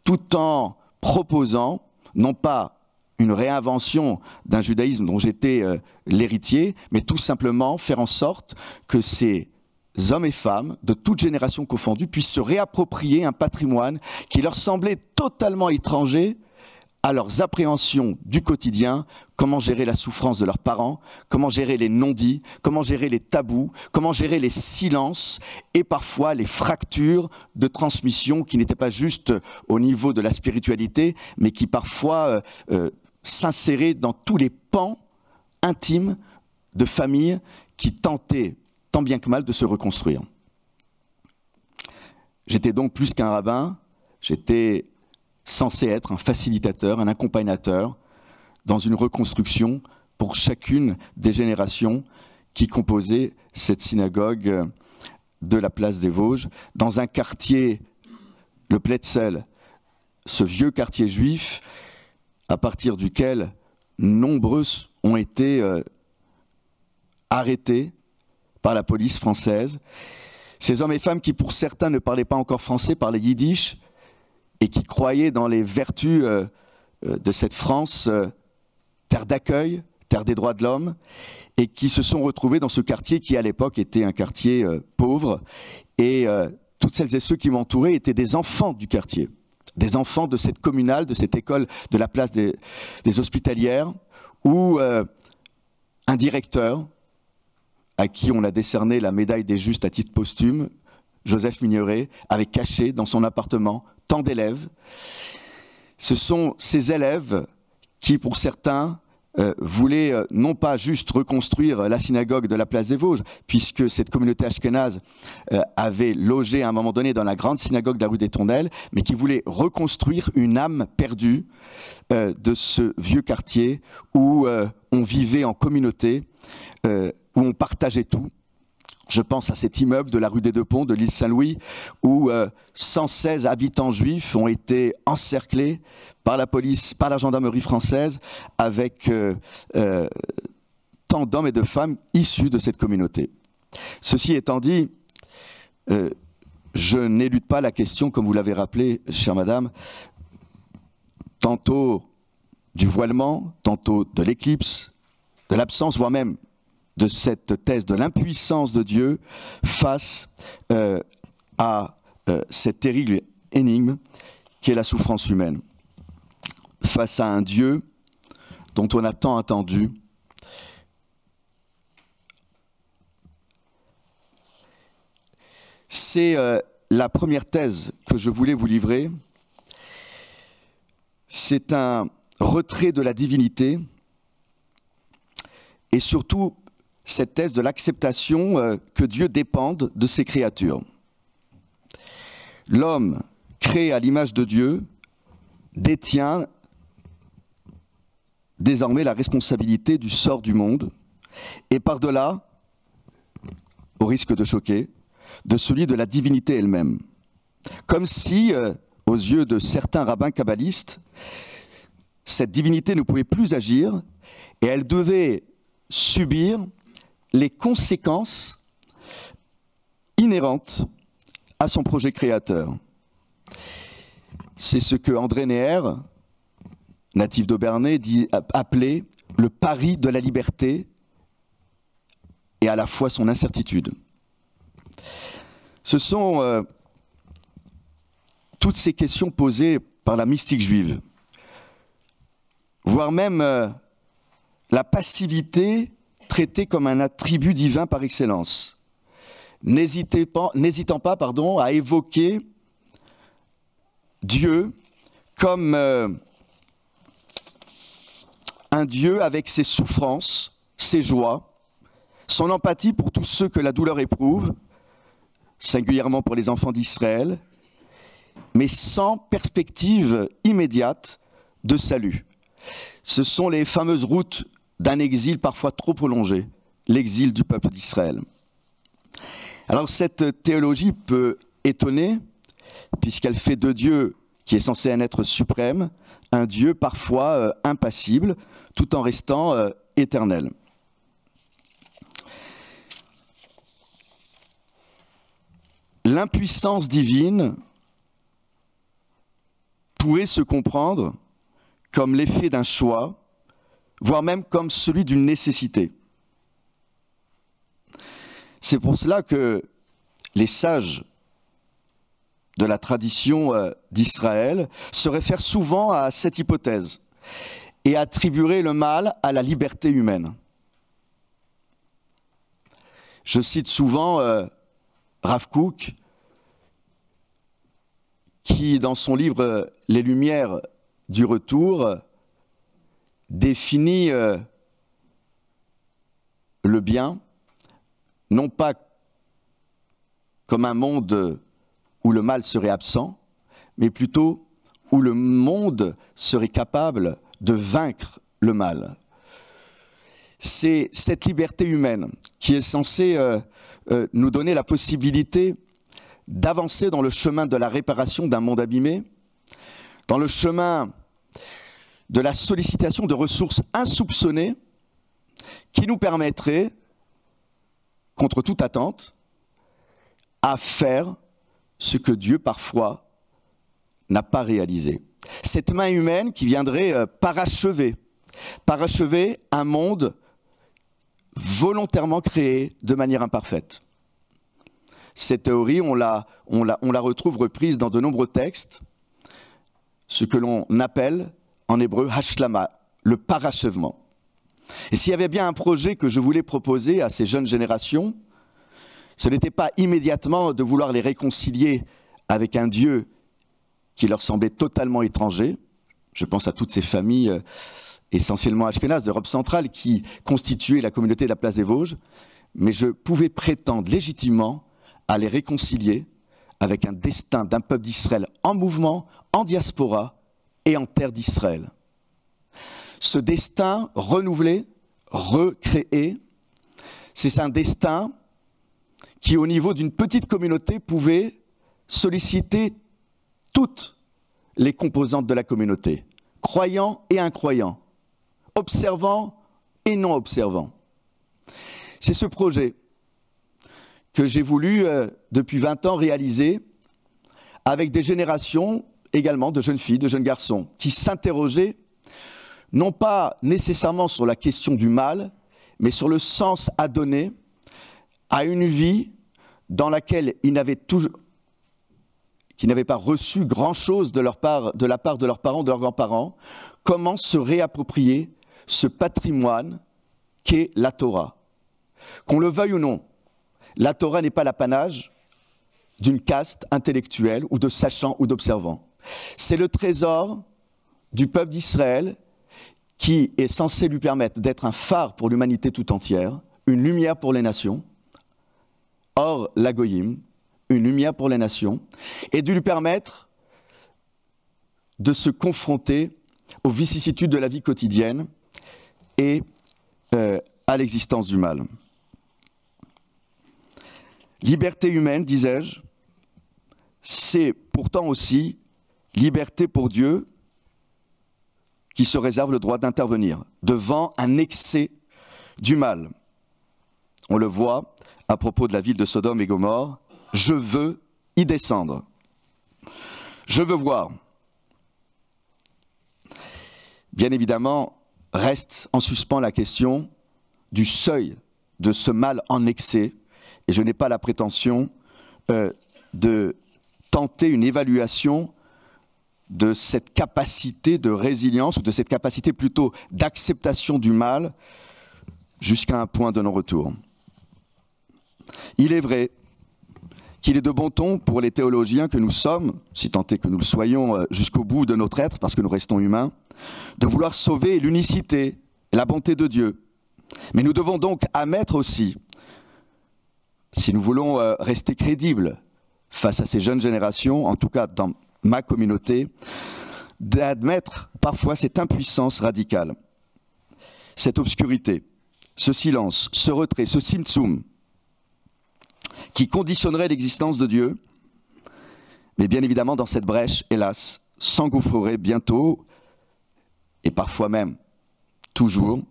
tout en proposant, non pas une réinvention d'un judaïsme dont j'étais euh, l'héritier, mais tout simplement faire en sorte que ces hommes et femmes, de toutes générations confondues, puissent se réapproprier un patrimoine qui leur semblait totalement étranger à leurs appréhensions du quotidien, comment gérer la souffrance de leurs parents, comment gérer les non-dits, comment gérer les tabous, comment gérer les silences et parfois les fractures de transmission qui n'étaient pas juste au niveau de la spiritualité, mais qui parfois euh, euh, s'inséraient dans tous les pans intimes de familles qui tentaient tant bien que mal de se reconstruire. J'étais donc plus qu'un rabbin, j'étais censé être un facilitateur, un accompagnateur dans une reconstruction pour chacune des générations qui composaient cette synagogue de la place des Vosges, dans un quartier, le Pletzel, ce vieux quartier juif, à partir duquel nombreux ont été euh, arrêtés par la police française. Ces hommes et femmes qui, pour certains, ne parlaient pas encore français, parlaient yiddish, et qui croyaient dans les vertus euh, euh, de cette France, terre d'accueil, terre des droits de l'homme, et qui se sont retrouvés dans ce quartier qui, à l'époque, était un quartier pauvre. Et toutes celles et ceux qui m'entouraient étaient des enfants du quartier des enfants de cette communale, de cette école de la place des, hospitalières, où euh, un directeur, à qui on a décerné la médaille des justes à titre posthume, Joseph Migneret, avait caché dans son appartement tant d'élèves. Ce sont ces élèves qui, pour certains, euh, voulait euh, non pas juste reconstruire la synagogue de la place des Vosges, puisque cette communauté ashkénaze euh, avait logé à un moment donné dans la grande synagogue de la rue des Tondelles, mais qui voulait reconstruire une âme perdue de ce vieux quartier où on vivait en communauté, où on partageait tout, je pense à cet immeuble de la rue des Deux Ponts de l'île Saint-Louis où 116 habitants juifs ont été encerclés par la police, par la gendarmerie française, avec euh, euh, tant d'hommes et de femmes issus de cette communauté. Ceci étant dit, euh, je n'élude pas la question, comme vous l'avez rappelé, chère madame, tantôt du voilement, tantôt de l'éclipse, de l'absence, voire même de cette thèse de l'impuissance de Dieu face à cette terrible énigme qui est la souffrance humaine face à un Dieu dont on a tant attendu. C'est euh, la première thèse que je voulais vous livrer. C'est un retrait de la divinité et surtout cette thèse de l'acceptation euh, que Dieu dépende de ses créatures. L'homme créé à l'image de Dieu détient désormais la responsabilité du sort du monde, et par-delà, au risque de choquer, de celui de la divinité elle-même. Comme si, euh, aux yeux de certains rabbins kabbalistes, cette divinité ne pouvait plus agir et elle devait subir les conséquences inhérentes à son projet créateur. C'est ce que André Neher, natif d'Aubernay, appelé le pari de la liberté et à la fois son incertitude. Ce sont euh, toutes ces questions posées par la mystique juive, voire même euh, la passivité traitée comme un attribut divin par excellence, n'hésitant pas, pardon, à évoquer Dieu comme euh, un Dieu avec ses souffrances, ses joies, son empathie pour tous ceux que la douleur éprouve, singulièrement pour les enfants d'Israël, mais sans perspective immédiate de salut. Ce sont les fameuses routes d'un exil parfois trop prolongé, l'exil du peuple d'Israël. Alors cette théologie peut étonner, puisqu'elle fait de Dieu, qui est censé un être suprême, un Dieu parfois euh, impassible, tout en restant euh, éternel. L'impuissance divine pouvait se comprendre comme l'effet d'un choix, voire même comme celui d'une nécessité. C'est pour cela que les sages de la tradition euh, d'Israël se réfère souvent à cette hypothèse et attribuerait le mal à la liberté humaine. Je cite souvent euh, Rav qui, dans son livre euh, Les Lumières du Retour, définit le bien, non pas comme un monde où le mal serait absent, mais plutôt où le monde serait capable de vaincre le mal. C'est cette liberté humaine qui est censée euh, euh, nous donner la possibilité d'avancer dans le chemin de la réparation d'un monde abîmé, dans le chemin de la sollicitation de ressources insoupçonnées qui nous permettraient, contre toute attente, à faire ce que Dieu parfois n'a pas réalisé. Cette main humaine qui viendrait euh, parachever, parachever un monde volontairement créé de manière imparfaite. Cette théorie, on la, retrouve reprise dans de nombreux textes, ce que l'on appelle en hébreu hashlama, le parachèvement. Et s'il y avait bien un projet que je voulais proposer à ces jeunes générations, ce n'était pas immédiatement de vouloir les réconcilier avec un Dieu qui leur semblait totalement étranger. Je pense à toutes ces familles, euh, essentiellement ashkénazes d'Europe centrale, qui constituaient la communauté de la place des Vosges. Mais je pouvais prétendre légitimement à les réconcilier avec un destin d'un peuple d'Israël en mouvement, en diaspora et en terre d'Israël. Ce destin renouvelé, recréé, c'est un destin qui, au niveau d'une petite communauté, pouvait solliciter toutes les composantes de la communauté, croyants et incroyants, observants et non observants. C'est ce projet que j'ai voulu, euh, depuis 20 ans, réaliser avec des générations également de jeunes filles, de jeunes garçons, qui s'interrogeaient non pas nécessairement sur la question du mal, mais sur le sens à donner à une vie dans laquelle ils n'avaient toujours, pas reçu grand-chose de, de la part de leurs parents, de leurs grands-parents, comment se réapproprier ce patrimoine qu'est la Torah? Qu'on le veuille ou non, la Torah n'est pas l'apanage d'une caste intellectuelle ou de sachants ou d'observants. C'est le trésor du peuple d'Israël qui est censé lui permettre d'être un phare pour l'humanité tout entière, une lumière pour les nations, Or, l'agoïm, une lumière pour les nations, et de lui permettre de se confronter aux vicissitudes de la vie quotidienne et euh, à l'existence du mal. Liberté humaine, disais-je, c'est pourtant aussi liberté pour Dieu qui se réserve le droit d'intervenir devant un excès du mal. On le voit à propos de la ville de Sodome et Gomorre, je veux y descendre. Je veux voir. Bien évidemment, reste en suspens la question du seuil de ce mal en excès, et je n'ai pas la prétention euh, de tenter une évaluation de cette capacité de résilience, ou de cette capacité plutôt d'acceptation du mal, jusqu'à un point de non-retour. Il est vrai qu'il est de bon ton pour les théologiens que nous sommes, si tant est que nous le soyons euh, jusqu'au bout de notre être, parce que nous restons humains, de vouloir sauver l'unicité et la bonté de Dieu. Mais nous devons donc admettre aussi, si nous voulons euh, rester crédibles face à ces jeunes générations, en tout cas dans ma communauté, d'admettre parfois cette impuissance radicale, cette obscurité, ce silence, ce retrait, ce simtsum, qui conditionnerait l'existence de Dieu. Mais bien évidemment, dans cette brèche, hélas, s'engouffreraient bientôt, et parfois même toujours,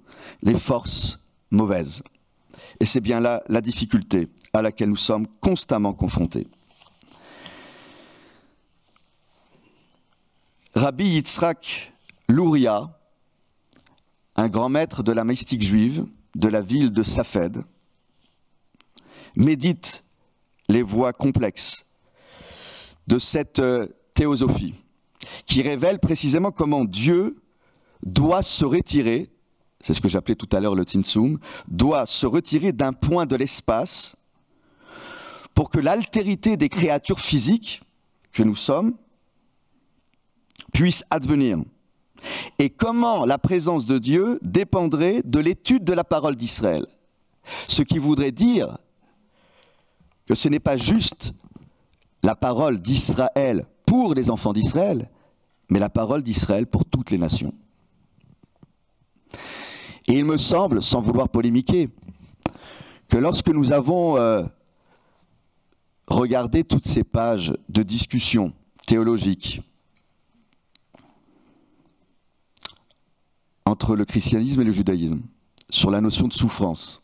les forces mauvaises. Et c'est bien là la difficulté à laquelle nous sommes constamment confrontés. Rabbi Yitzhak Louria, un grand maître de la mystique juive de la ville de Safed, médite les voies complexes de cette euh, théosophie, qui révèle précisément comment Dieu doit se retirer, c'est ce que j'appelais tout à l'heure le Tzimtzum, doit se retirer d'un point de l'espace pour que l'altérité des créatures physiques que nous sommes puisse advenir. Et comment la présence de Dieu dépendrait de l'étude de la parole d'Israël? Ce qui voudrait dire que ce n'est pas juste la parole d'Israël pour les enfants d'Israël, mais la parole d'Israël pour toutes les nations. Et il me semble, sans vouloir polémiquer, que lorsque nous avons euh, regardé toutes ces pages de discussion théologique entre le christianisme et le judaïsme sur la notion de souffrance,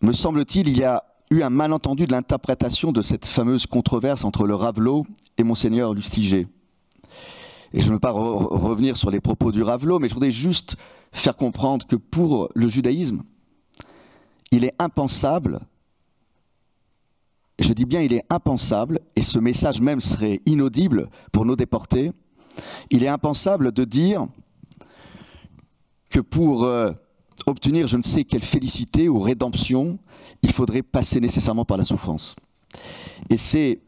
me semble-t-il, il y a eu un malentendu de l'interprétation de cette fameuse controverse entre le Ravelot et Monseigneur Lustiger. Et je ne veux pas revenir sur les propos du Ravelot, mais je voudrais juste faire comprendre que pour le judaïsme, il est impensable, je dis bien il est impensable, et ce message même serait inaudible pour nos déportés, il est impensable de dire que pour euh, obtenir je ne sais quelle félicité ou rédemption, il faudrait passer nécessairement par la souffrance. Et c'est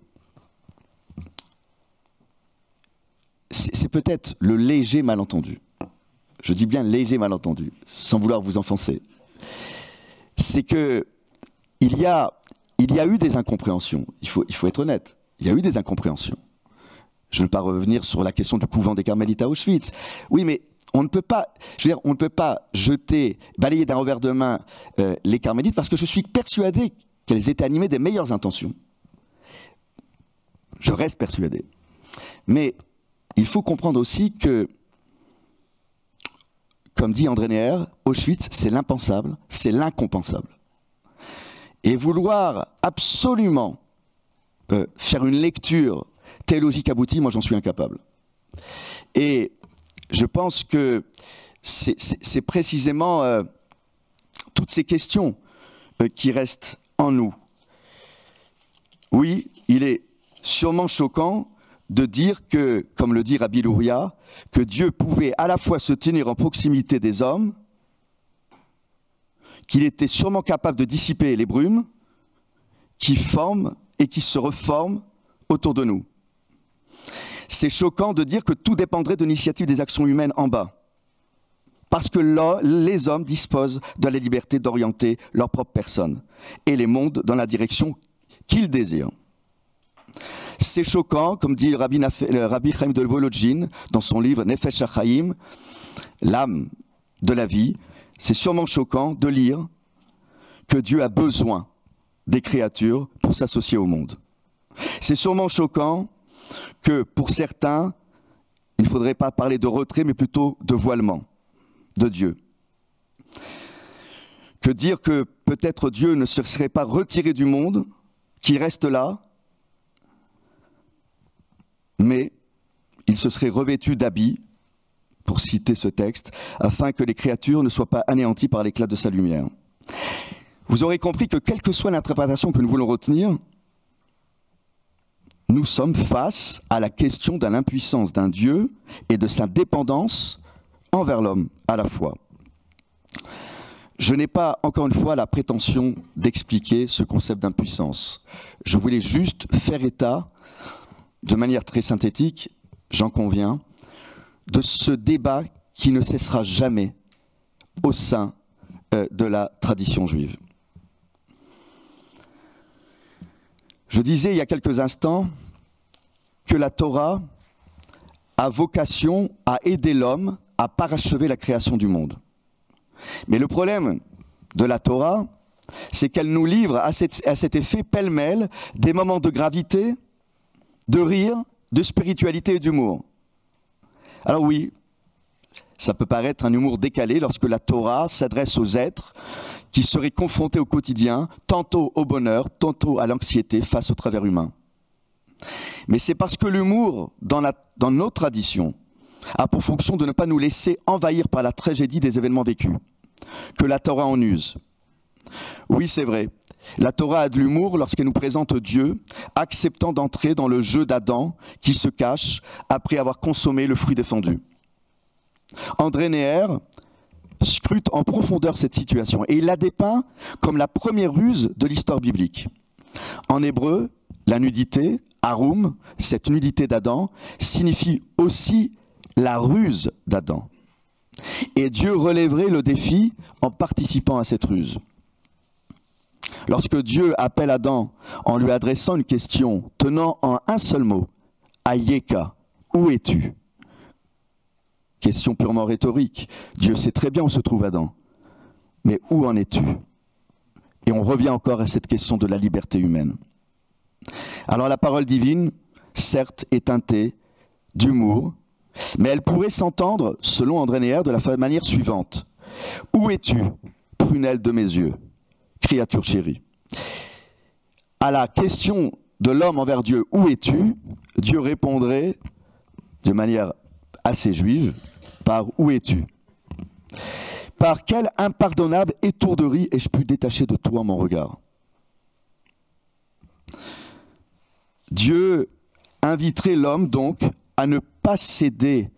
peut-être le léger malentendu. Je dis bien léger malentendu, sans vouloir vous enfoncer. C'est que il y a, eu des incompréhensions. Il faut être honnête. Il y a eu des incompréhensions. Je ne vais pas revenir sur la question du couvent des Carmélites à Auschwitz. Oui, mais on ne peut pas, je veux dire, on ne peut pas jeter, balayer d'un revers de main euh, les Carmélites parce que je suis persuadé qu'elles étaient animées des meilleures intentions. Je reste persuadé. Mais il faut comprendre aussi que, comme dit André Neher, Auschwitz, c'est l'impensable, c'est l'incompensable. Et vouloir absolument euh, faire une lecture théologique aboutie, moi j'en suis incapable. Et je pense que c'est précisément euh, toutes ces questions euh, qui restent en nous. Oui, il est sûrement choquant de dire que, comme le dit Rabbi Louria, que Dieu pouvait à la fois se tenir en proximité des hommes, qu'il était sûrement capable de dissiper les brumes qui forment et qui se reforment autour de nous. C'est choquant de dire que tout dépendrait de l'initiative des actions humaines en bas. Parce que là, les hommes disposent de la liberté d'orienter leur propre personne et les mondes dans la direction qu'ils désirent. C'est choquant, comme dit le Rabbi, Rabbi Chaim de Volodjin dans son livre Nefesh HaChaim, l'âme de la vie. C'est sûrement choquant de lire que Dieu a besoin des créatures pour s'associer au monde. C'est sûrement choquant que pour certains, il ne faudrait pas parler de retrait, mais plutôt de voilement de Dieu. Que dire que peut-être Dieu ne se serait pas retiré du monde, qu'il reste là, mais il se serait revêtu d'habits, pour citer ce texte, afin que les créatures ne soient pas anéanties par l'éclat de sa lumière. Vous aurez compris que quelle que soit l'interprétation que nous voulons retenir, nous sommes face à la question de l'impuissance d'un Dieu et de sa dépendance envers l'homme à la fois. Je n'ai pas, encore une fois, la prétention d'expliquer ce concept d'impuissance. Je voulais juste faire état, de manière très synthétique, j'en conviens, de ce débat qui ne cessera jamais au sein euh, de la tradition juive. Je disais il y a quelques instants que la Torah a vocation à aider l'homme à parachever la création du monde. Mais le problème de la Torah, c'est qu'elle nous livre à cet, effet pêle-mêle des moments de gravité, de rire, de spiritualité et d'humour. Alors oui, ça peut paraître un humour décalé lorsque la Torah s'adresse aux êtres qui seraient confrontés au quotidien, tantôt au bonheur, tantôt à l'anxiété face au travers humain. Mais c'est parce que l'humour, dans, dans nos traditions, a pour fonction de ne pas nous laisser envahir par la tragédie des événements vécus, que la Torah en use. Oui, c'est vrai. La Torah a de l'humour lorsqu'elle nous présente Dieu, acceptant d'entrer dans le jeu d'Adam qui se cache après avoir consommé le fruit défendu. André Neher scrute en profondeur cette situation et il la dépeint comme la première ruse de l'histoire biblique. En hébreu, la nudité, arum, cette nudité d'Adam, signifie aussi la ruse d'Adam. Et Dieu relèverait le défi en participant à cette ruse. Lorsque Dieu appelle Adam en lui adressant une question tenant en un seul mot, Ayeka, où es-tu? Question purement rhétorique. Dieu sait très bien où se trouve Adam. Mais où en es-tu? Et on revient encore à cette question de la liberté humaine. Alors la parole divine, certes, est teintée d'humour, mais elle pourrait s'entendre, selon André Neher, de la manière suivante. Où es-tu, prunelle de mes yeux, créature chérie? À la question de l'homme envers Dieu, où es-tu? Dieu répondrait de manière assez juive, par où es-tu? Par quelle impardonnable étourderie ai-je pu détacher de toi mon regard? Dieu inviterait l'homme donc à ne pas céder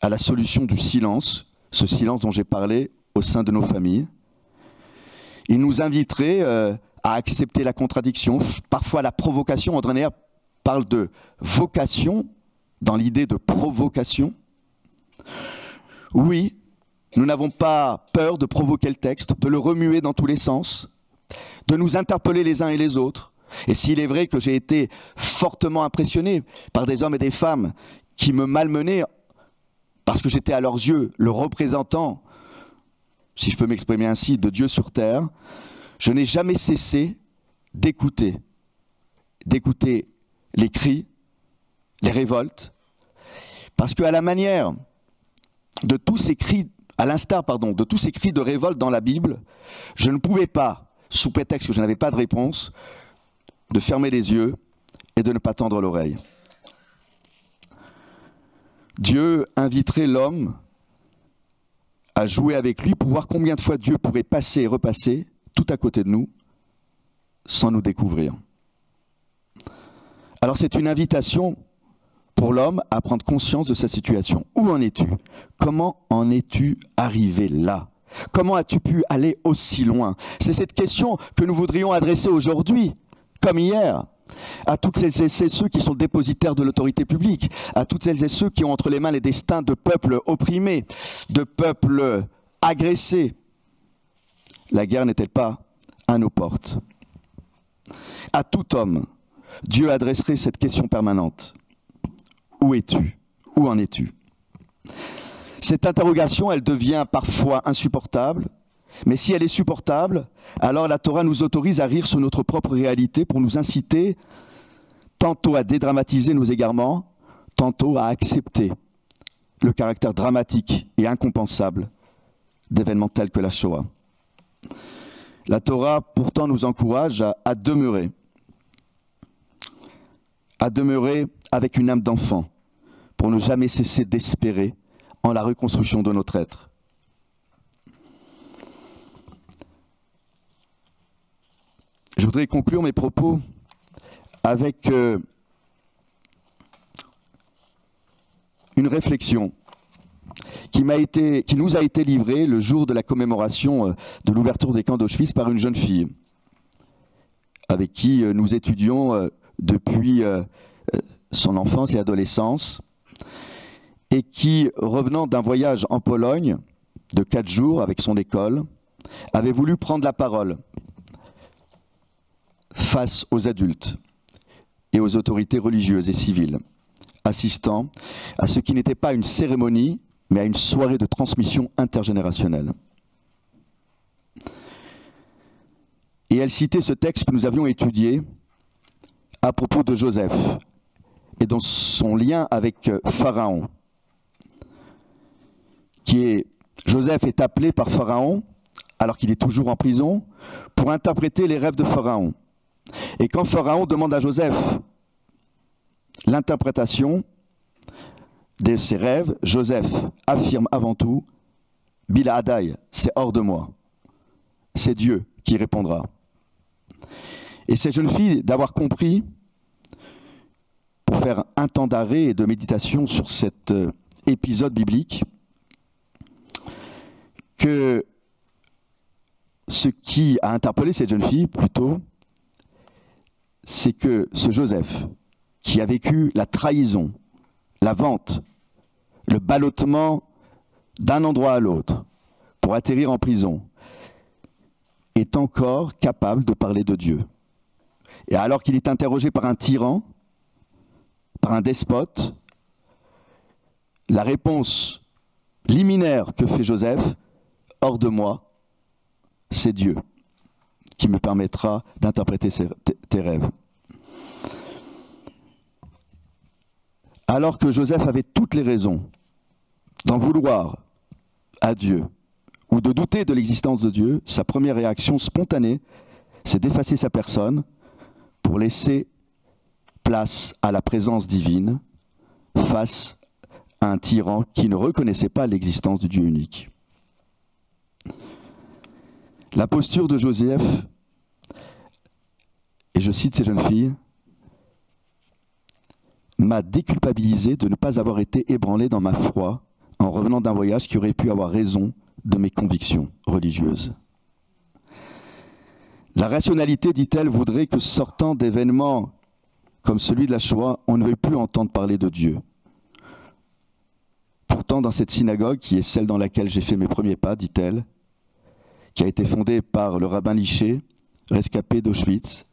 à la solution du silence, ce silence dont j'ai parlé au sein de nos familles. Il nous inviterait euh, à accepter la contradiction, parfois la provocation. André parle de vocation dans l'idée de provocation. Oui, nous n'avons pas peur de provoquer le texte, de le remuer dans tous les sens, de nous interpeller les uns et les autres. Et s'il est vrai que j'ai été fortement impressionné par des hommes et des femmes qui me malmenaient parce que j'étais à leurs yeux le représentant, si je peux m'exprimer ainsi, de Dieu sur terre, je n'ai jamais cessé d'écouter, d'écouter les cris, les révoltes, parce qu'à la manière de tous ces cris, à l'instar, pardon, de tous ces cris de révolte dans la Bible, je ne pouvais pas, sous prétexte que je n'avais pas de réponse, de fermer les yeux et de ne pas tendre l'oreille. Dieu inviterait l'homme à jouer avec lui pour voir combien de fois Dieu pourrait passer et repasser tout à côté de nous sans nous découvrir. Alors c'est une invitation pour l'homme à prendre conscience de sa situation. Où en es-tu? Comment en es-tu arrivé là? Comment as-tu pu aller aussi loin? C'est cette question que nous voudrions adresser aujourd'hui, comme hier, à toutes celles et ceux qui sont dépositaires de l'autorité publique, à toutes celles et ceux qui ont entre les mains les destins de peuples opprimés, de peuples agressés. La guerre n'est-elle pas à nos portes? À tout homme, Dieu adresserait cette question permanente. Où es-tu? Où en es-tu? Cette interrogation, elle devient parfois insupportable, mais si elle est supportable, alors la Torah nous autorise à rire sur notre propre réalité pour nous inciter tantôt à dédramatiser nos égarements, tantôt à accepter le caractère dramatique et incompensable d'événements tels que la Shoah. La Torah pourtant nous encourage à, demeurer à demeurer avec une âme d'enfant pour ne jamais cesser d'espérer en la reconstruction de notre être. Je voudrais conclure mes propos avec euh, une réflexion qui, été, qui, nous a été livrée le jour de la commémoration euh, de l'ouverture des camps d'Auschwitz par une jeune fille avec qui euh, nous étudions depuis son enfance et adolescence, et qui, revenant d'un voyage en Pologne de quatre jours avec son école, avait voulu prendre la parole face aux adultes et aux autorités religieuses et civiles, assistant à ce qui n'était pas une cérémonie, mais à une soirée de transmission intergénérationnelle. Et elle citait ce texte que nous avions étudié à propos de Joseph et dans son lien avec euh, Pharaon, qui est Joseph est appelé par Pharaon, alors qu'il est toujours en prison, pour interpréter les rêves de Pharaon. Et quand Pharaon demande à Joseph l'interprétation de ses rêves, Joseph affirme avant tout, Bila Adai, c'est hors de moi. C'est Dieu qui répondra. Et cette jeune fille d'avoir compris, faire un temps d'arrêt et de méditation sur cet euh, épisode biblique, que ce qui a interpellé cette jeune fille plutôt, c'est que ce Joseph, qui a vécu la trahison, la vente, le ballottement d'un endroit à l'autre pour atterrir en prison, est encore capable de parler de Dieu. Et alors qu'il est interrogé par un tyran, par un despote, la réponse liminaire que fait Joseph, hors de moi, c'est Dieu qui me permettra d'interpréter tes rêves. Alors que Joseph avait toutes les raisons d'en vouloir à Dieu ou de douter de l'existence de Dieu, sa première réaction spontanée, c'est d'effacer sa personne pour laisser place à la présence divine face à un tyran qui ne reconnaissait pas l'existence du Dieu unique. La posture de Joseph, et je cite ces jeunes filles, m'a déculpabilisé de ne pas avoir été ébranlé dans ma foi en revenant d'un voyage qui aurait pu avoir raison de mes convictions religieuses. La rationalité, dit-elle, voudrait que sortant d'événements comme celui de la Shoah, on ne veuille plus entendre parler de Dieu. Pourtant, dans cette synagogue, qui est celle dans laquelle j'ai fait mes premiers pas, dit-elle, qui a été fondée par le rabbin Liché, rescapé d'Auschwitz,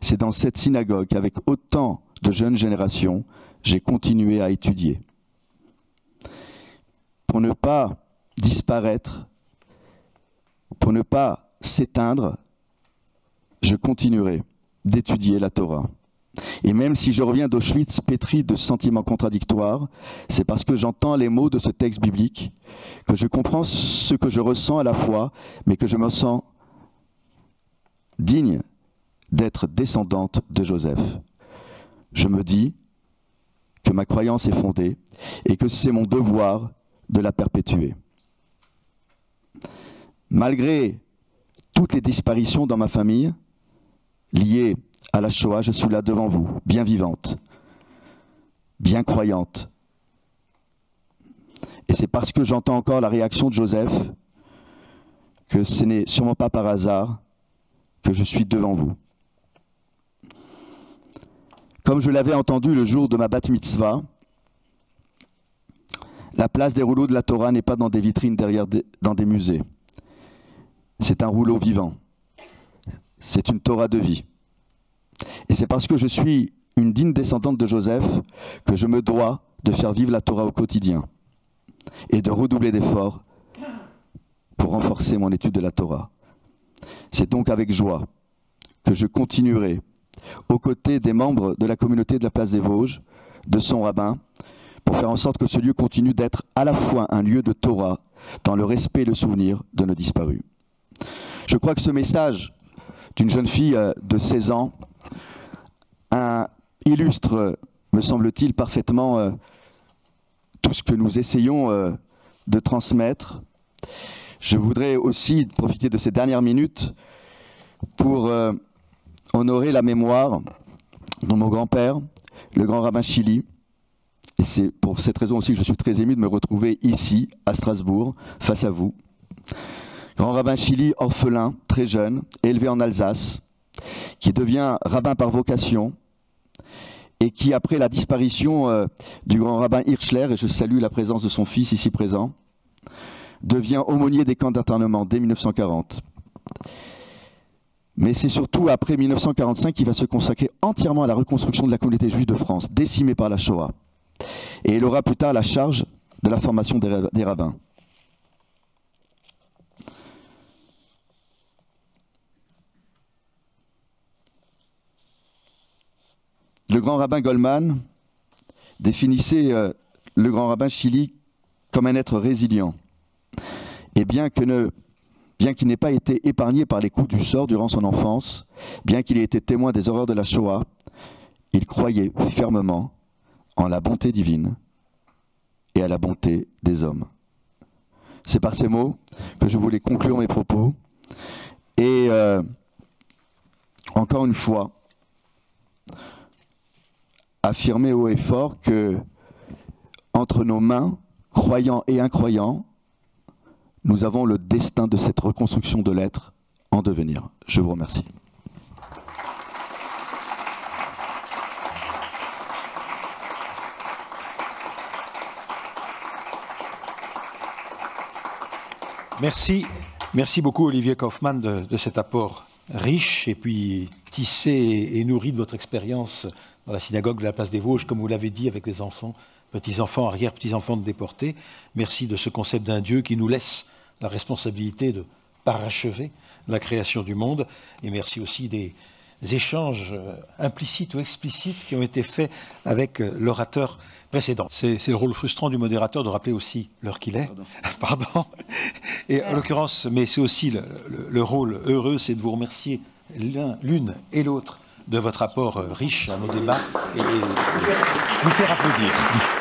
c'est dans cette synagogue, avec autant de jeunes générations, j'ai continué à étudier. Pour ne pas disparaître, pour ne pas s'éteindre, je continuerai d'étudier la Torah. Et même si je reviens d'Auschwitz pétri de sentiments contradictoires, c'est parce que j'entends les mots de ce texte biblique, que je comprends ce que je ressens à la fois, mais que je me sens digne d'être descendante de Joseph. Je me dis que ma croyance est fondée et que c'est mon devoir de la perpétuer. Malgré toutes les disparitions dans ma famille liées à la Shoah, je suis là devant vous, bien vivante, bien croyante. Et c'est parce que j'entends encore la réaction de Joseph que ce n'est sûrement pas par hasard que je suis devant vous. Comme je l'avais entendu le jour de ma bat mitzvah, la place des rouleaux de la Torah n'est pas dans des vitrines derrière dans des musées. C'est un rouleau vivant. C'est une Torah de vie. Et c'est parce que je suis une digne descendante de Joseph que je me dois de faire vivre la Torah au quotidien et de redoubler d'efforts pour renforcer mon étude de la Torah. C'est donc avec joie que je continuerai aux côtés des membres de la communauté de la place des Vosges, de son rabbin, pour faire en sorte que ce lieu continue d'être à la fois un lieu de Torah dans le respect et le souvenir de nos disparus. Je crois que ce message d'une jeune fille euh, de 16 ans illustre, me semble-t-il, parfaitement euh, tout ce que nous essayons euh, de transmettre. Je voudrais aussi profiter de ces dernières minutes pour honorer la mémoire de mon grand-père, le grand rabbin Chili. C'est pour cette raison aussi que je suis très ému de me retrouver ici, à Strasbourg, face à vous. Grand rabbin Chili, orphelin, très jeune, élevé en Alsace, qui devient rabbin par vocation, et qui, après la disparition euh, du grand rabbin Hirschler, et je salue la présence de son fils ici présent, devient aumônier des camps d'internement dès 1940. Mais c'est surtout après 1945 qu'il va se consacrer entièrement à la reconstruction de la communauté juive de France, décimée par la Shoah. Et il aura plus tard la charge de la formation des rabbins. Le grand rabbin Goldman définissait euh, le grand rabbin Chili comme un être résilient. Et bien qu'il n'ait pas été épargné par les coups du sort durant son enfance, bien qu'il ait été témoin des horreurs de la Shoah, il croyait fermement en la bonté divine et à la bonté des hommes. C'est par ces mots que je voulais conclure mes propos. Et euh, encore une fois, affirmer haut et fort que entre nos mains, croyants et incroyants, nous avons le destin de cette reconstruction de l'être en devenir. Je vous remercie. Merci. Merci beaucoup Olivier Kaufmann de, de cet apport riche et puis tissé et nourri de votre expérience dans la synagogue de la place des Vosges, comme vous l'avez dit, avec les enfants, petits-enfants, arrière-petits-enfants de déportés. Merci de ce concept d'un Dieu qui nous laisse la responsabilité de parachever la création du monde. Et merci aussi des échanges euh, implicites ou explicites qui ont été faits avec euh, l'orateur précédent. C'est le rôle frustrant du modérateur de rappeler aussi l'heure qu'il est. Pardon. Pardon. Et en l'occurrence, mais c'est aussi le, le, le, rôle heureux, c'est de vous remercier l'une et l'autre de votre apport euh, riche à nos débats et vous faire applaudir.